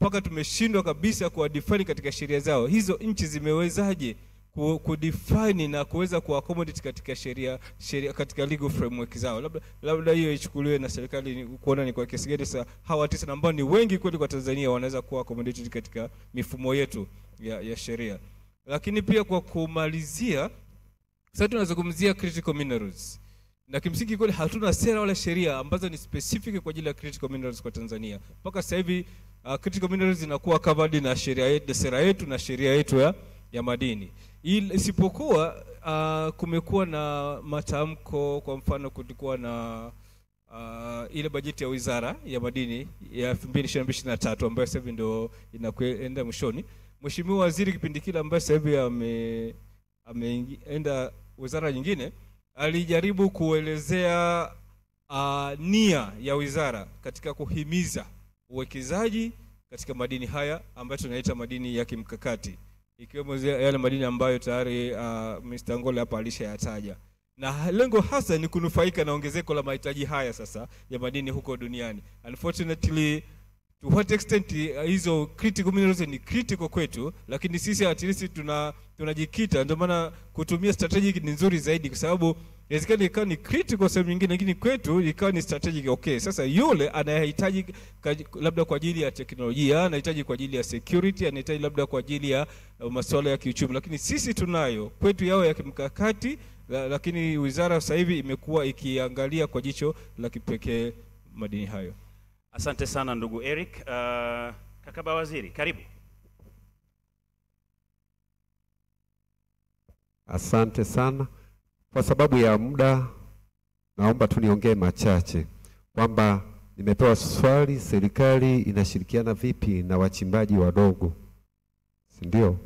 mpaka tumeshindwa kabisa kuwa define katika sheria zao, hizo nchi zimewezaje ku, kudefine na kuweza kuaccommodate katika sheria sheria katika legal framework zao? Labda labda hiyo ichukuliwe na serikali kuona ni kwa kiasi gani sasa hawa tisa ambao ni wengi kweli kwa Tanzania wanaweza kuwa accommodated katika mifumo yetu ya, ya sheria. Lakini pia kwa kumalizia, sasa tunazungumzia critical minerals na kimsingi kweli hatuna sera wala sheria ambazo ni specific kwa ajili ya critical minerals kwa Tanzania. Mpaka sasa hivi uh, critical minerals zinakuwa covered na sheria yetu, sera yetu na sheria yetu ya, ya madini. Isipokuwa uh, kumekuwa na matamko, kwa mfano kulikuwa na uh, ile bajeti ya wizara ya madini ya 2023 ambayo sasa hivi ndio inakwenda mwishoni. Mheshimiwa Waziri kipindi kile ambaye sasa hivi ame ameenda wizara nyingine alijaribu kuelezea uh, nia ya wizara katika kuhimiza uwekezaji katika madini haya ambayo tunaita madini ya kimkakati ikiwemo yale madini ambayo tayari uh, Mr. Ngole hapa alishayataja na lengo hasa ni kunufaika na ongezeko la mahitaji haya sasa ya madini huko duniani. Unfortunately, to what extent uh, critical minerals ni critical kwetu, lakini sisi at least tuna tunajikita, ndio maana kutumia strategic ni nzuri zaidi, kwa sababu inawezekana ikawa ni critical sehemu nyingine, lakini kwetu ikawa ni strategic. Okay, sasa yule anayehitaji labda kwa ajili ya teknolojia, anahitaji kwa ajili ya security, anahitaji labda kwa ajili ya uh, masuala ya kiuchumi, lakini sisi tunayo kwetu yao ya kimkakati lakini wizara sasa hivi imekuwa ikiangalia kwa jicho la kipekee madini hayo. Asante sana ndugu Eric. Uh, kakaba waziri, karibu. Asante sana. Kwa sababu ya muda, naomba tu niongee machache kwamba nimepewa swali, serikali inashirikiana vipi na wachimbaji wadogo, si ndio?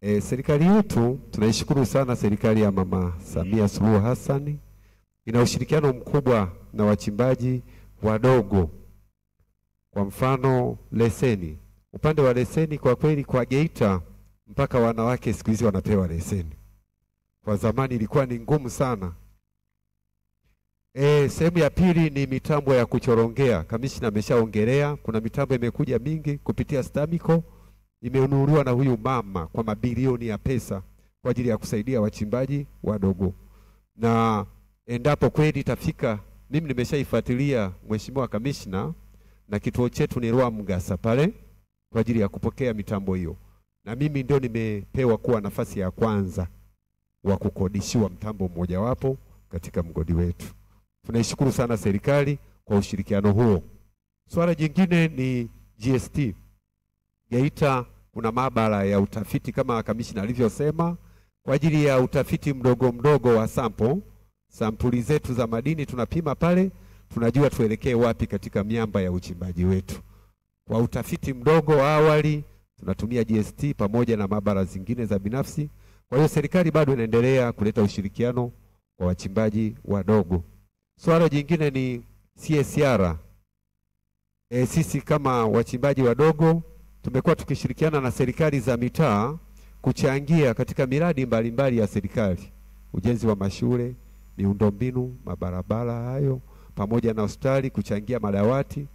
E, serikali yetu tunaishukuru sana serikali ya Mama Samia Suluhu Hassan ina ushirikiano mkubwa na wachimbaji wadogo. Kwa mfano leseni, upande wa leseni kwa kweli kwa Geita mpaka wanawake siku hizi wanapewa leseni. Kwa zamani ilikuwa ni ngumu sana. E, sehemu ya pili ni mitambo ya kuchorongea. Kamishna ameshaongelea, kuna mitambo imekuja mingi kupitia Stamico imenunuliwa na huyu mama kwa mabilioni ya pesa kwa ajili ya kusaidia wachimbaji wadogo, na endapo kweli itafika, mimi nimeshaifuatilia Mheshimiwa Kamishna, na kituo chetu ni Rwamgasa pale kwa ajili ya kupokea mitambo hiyo, na mimi ndio nimepewa kuwa nafasi ya kwanza wa kukodishiwa mtambo mmojawapo katika mgodi wetu. Tunaishukuru sana serikali kwa ushirikiano huo. Swala jingine ni GST. Geita kuna maabara ya utafiti kama kamishna alivyosema, kwa ajili ya utafiti mdogo mdogo wa sample. Sampuli zetu za madini tunapima pale, tunajua tuelekee wapi katika miamba ya uchimbaji wetu. Kwa utafiti mdogo wa awali tunatumia GST pamoja na maabara zingine za binafsi. Kwa hiyo serikali bado inaendelea kuleta ushirikiano kwa wachimbaji wadogo. Swala jingine ni CSR. E, sisi kama wachimbaji wadogo tumekuwa tukishirikiana na serikali za mitaa kuchangia katika miradi mbalimbali mbali ya serikali, ujenzi wa mashule, miundombinu, mabarabara hayo pamoja na hospitali, kuchangia madawati.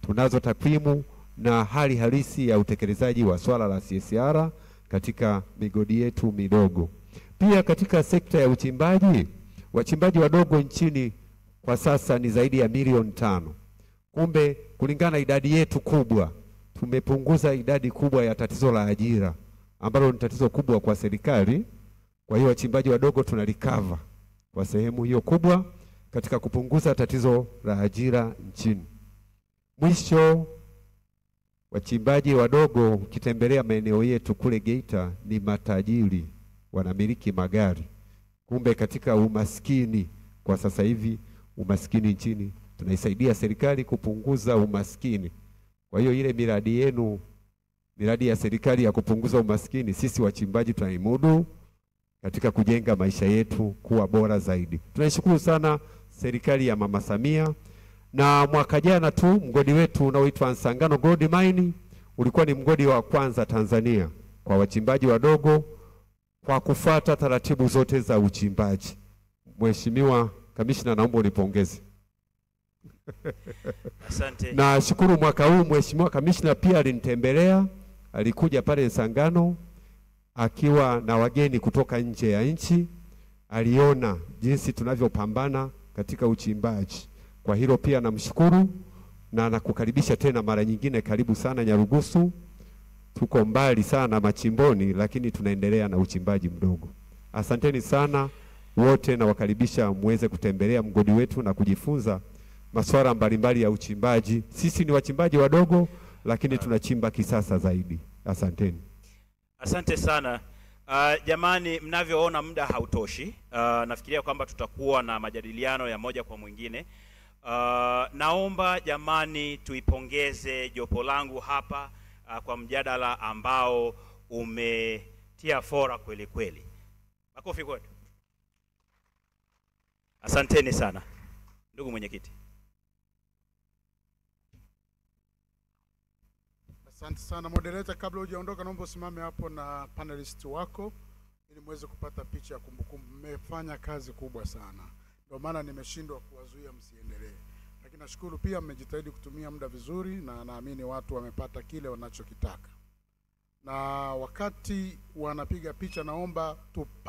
Tunazo takwimu na hali halisi ya utekelezaji wa swala la CSR katika migodi yetu midogo. Pia katika sekta ya uchimbaji, wachimbaji wadogo nchini kwa sasa ni zaidi ya milioni tano. Kumbe kulingana na idadi yetu kubwa tumepunguza idadi kubwa ya tatizo la ajira ambalo ni tatizo kubwa kwa serikali. Kwa hiyo wachimbaji wadogo tunalikava kwa sehemu hiyo kubwa katika kupunguza tatizo la ajira nchini. Mwisho, wachimbaji wadogo ukitembelea maeneo yetu kule Geita ni matajiri, wanamiliki magari. Kumbe katika umaskini kwa sasa hivi, umaskini nchini, tunaisaidia serikali kupunguza umaskini. Kwa hiyo ile miradi yenu, miradi ya serikali ya kupunguza umaskini, sisi wachimbaji tunaimudu katika kujenga maisha yetu kuwa bora zaidi. Tunaishukuru sana serikali ya Mama Samia, na mwaka jana tu mgodi wetu unaoitwa Nsangano Gold Mine ulikuwa ni mgodi wa kwanza Tanzania kwa wachimbaji wadogo kwa kufuata taratibu zote za uchimbaji. Mheshimiwa Kamishna, naomba unipongeze. Asante. Na shukuru mwaka huu Mheshimiwa Kamishna pia alinitembelea, alikuja pale Nsangano akiwa na wageni kutoka nje ya nchi, aliona jinsi tunavyopambana katika uchimbaji. Kwa hilo pia namshukuru na nakukaribisha tena mara nyingine. Karibu sana Nyarugusu, tuko mbali sana machimboni, lakini tunaendelea na uchimbaji mdogo. Asanteni sana wote, nawakaribisha muweze kutembelea mgodi wetu na kujifunza masuala mbalimbali ya uchimbaji. Sisi ni wachimbaji wadogo, lakini tunachimba kisasa zaidi. Asanteni. Asante sana. Uh, jamani, mnavyoona muda hautoshi. Uh, nafikiria kwamba tutakuwa na majadiliano ya moja kwa mwingine. Uh, naomba jamani, tuipongeze jopo langu hapa uh, kwa mjadala ambao umetia fora kweli kweli. Makofi kwetu. Asanteni sana ndugu mwenyekiti. Asante sana moderator, kabla hujaondoka, naomba usimame hapo na panelist wako ili muweze kupata picha ya kumbukumbu. Mmefanya kazi kubwa sana, ndio maana nimeshindwa kuwazuia msiendelee, lakini nashukuru pia mmejitahidi kutumia muda vizuri, na naamini watu wamepata kile wanachokitaka. Na wakati wanapiga picha, naomba tupa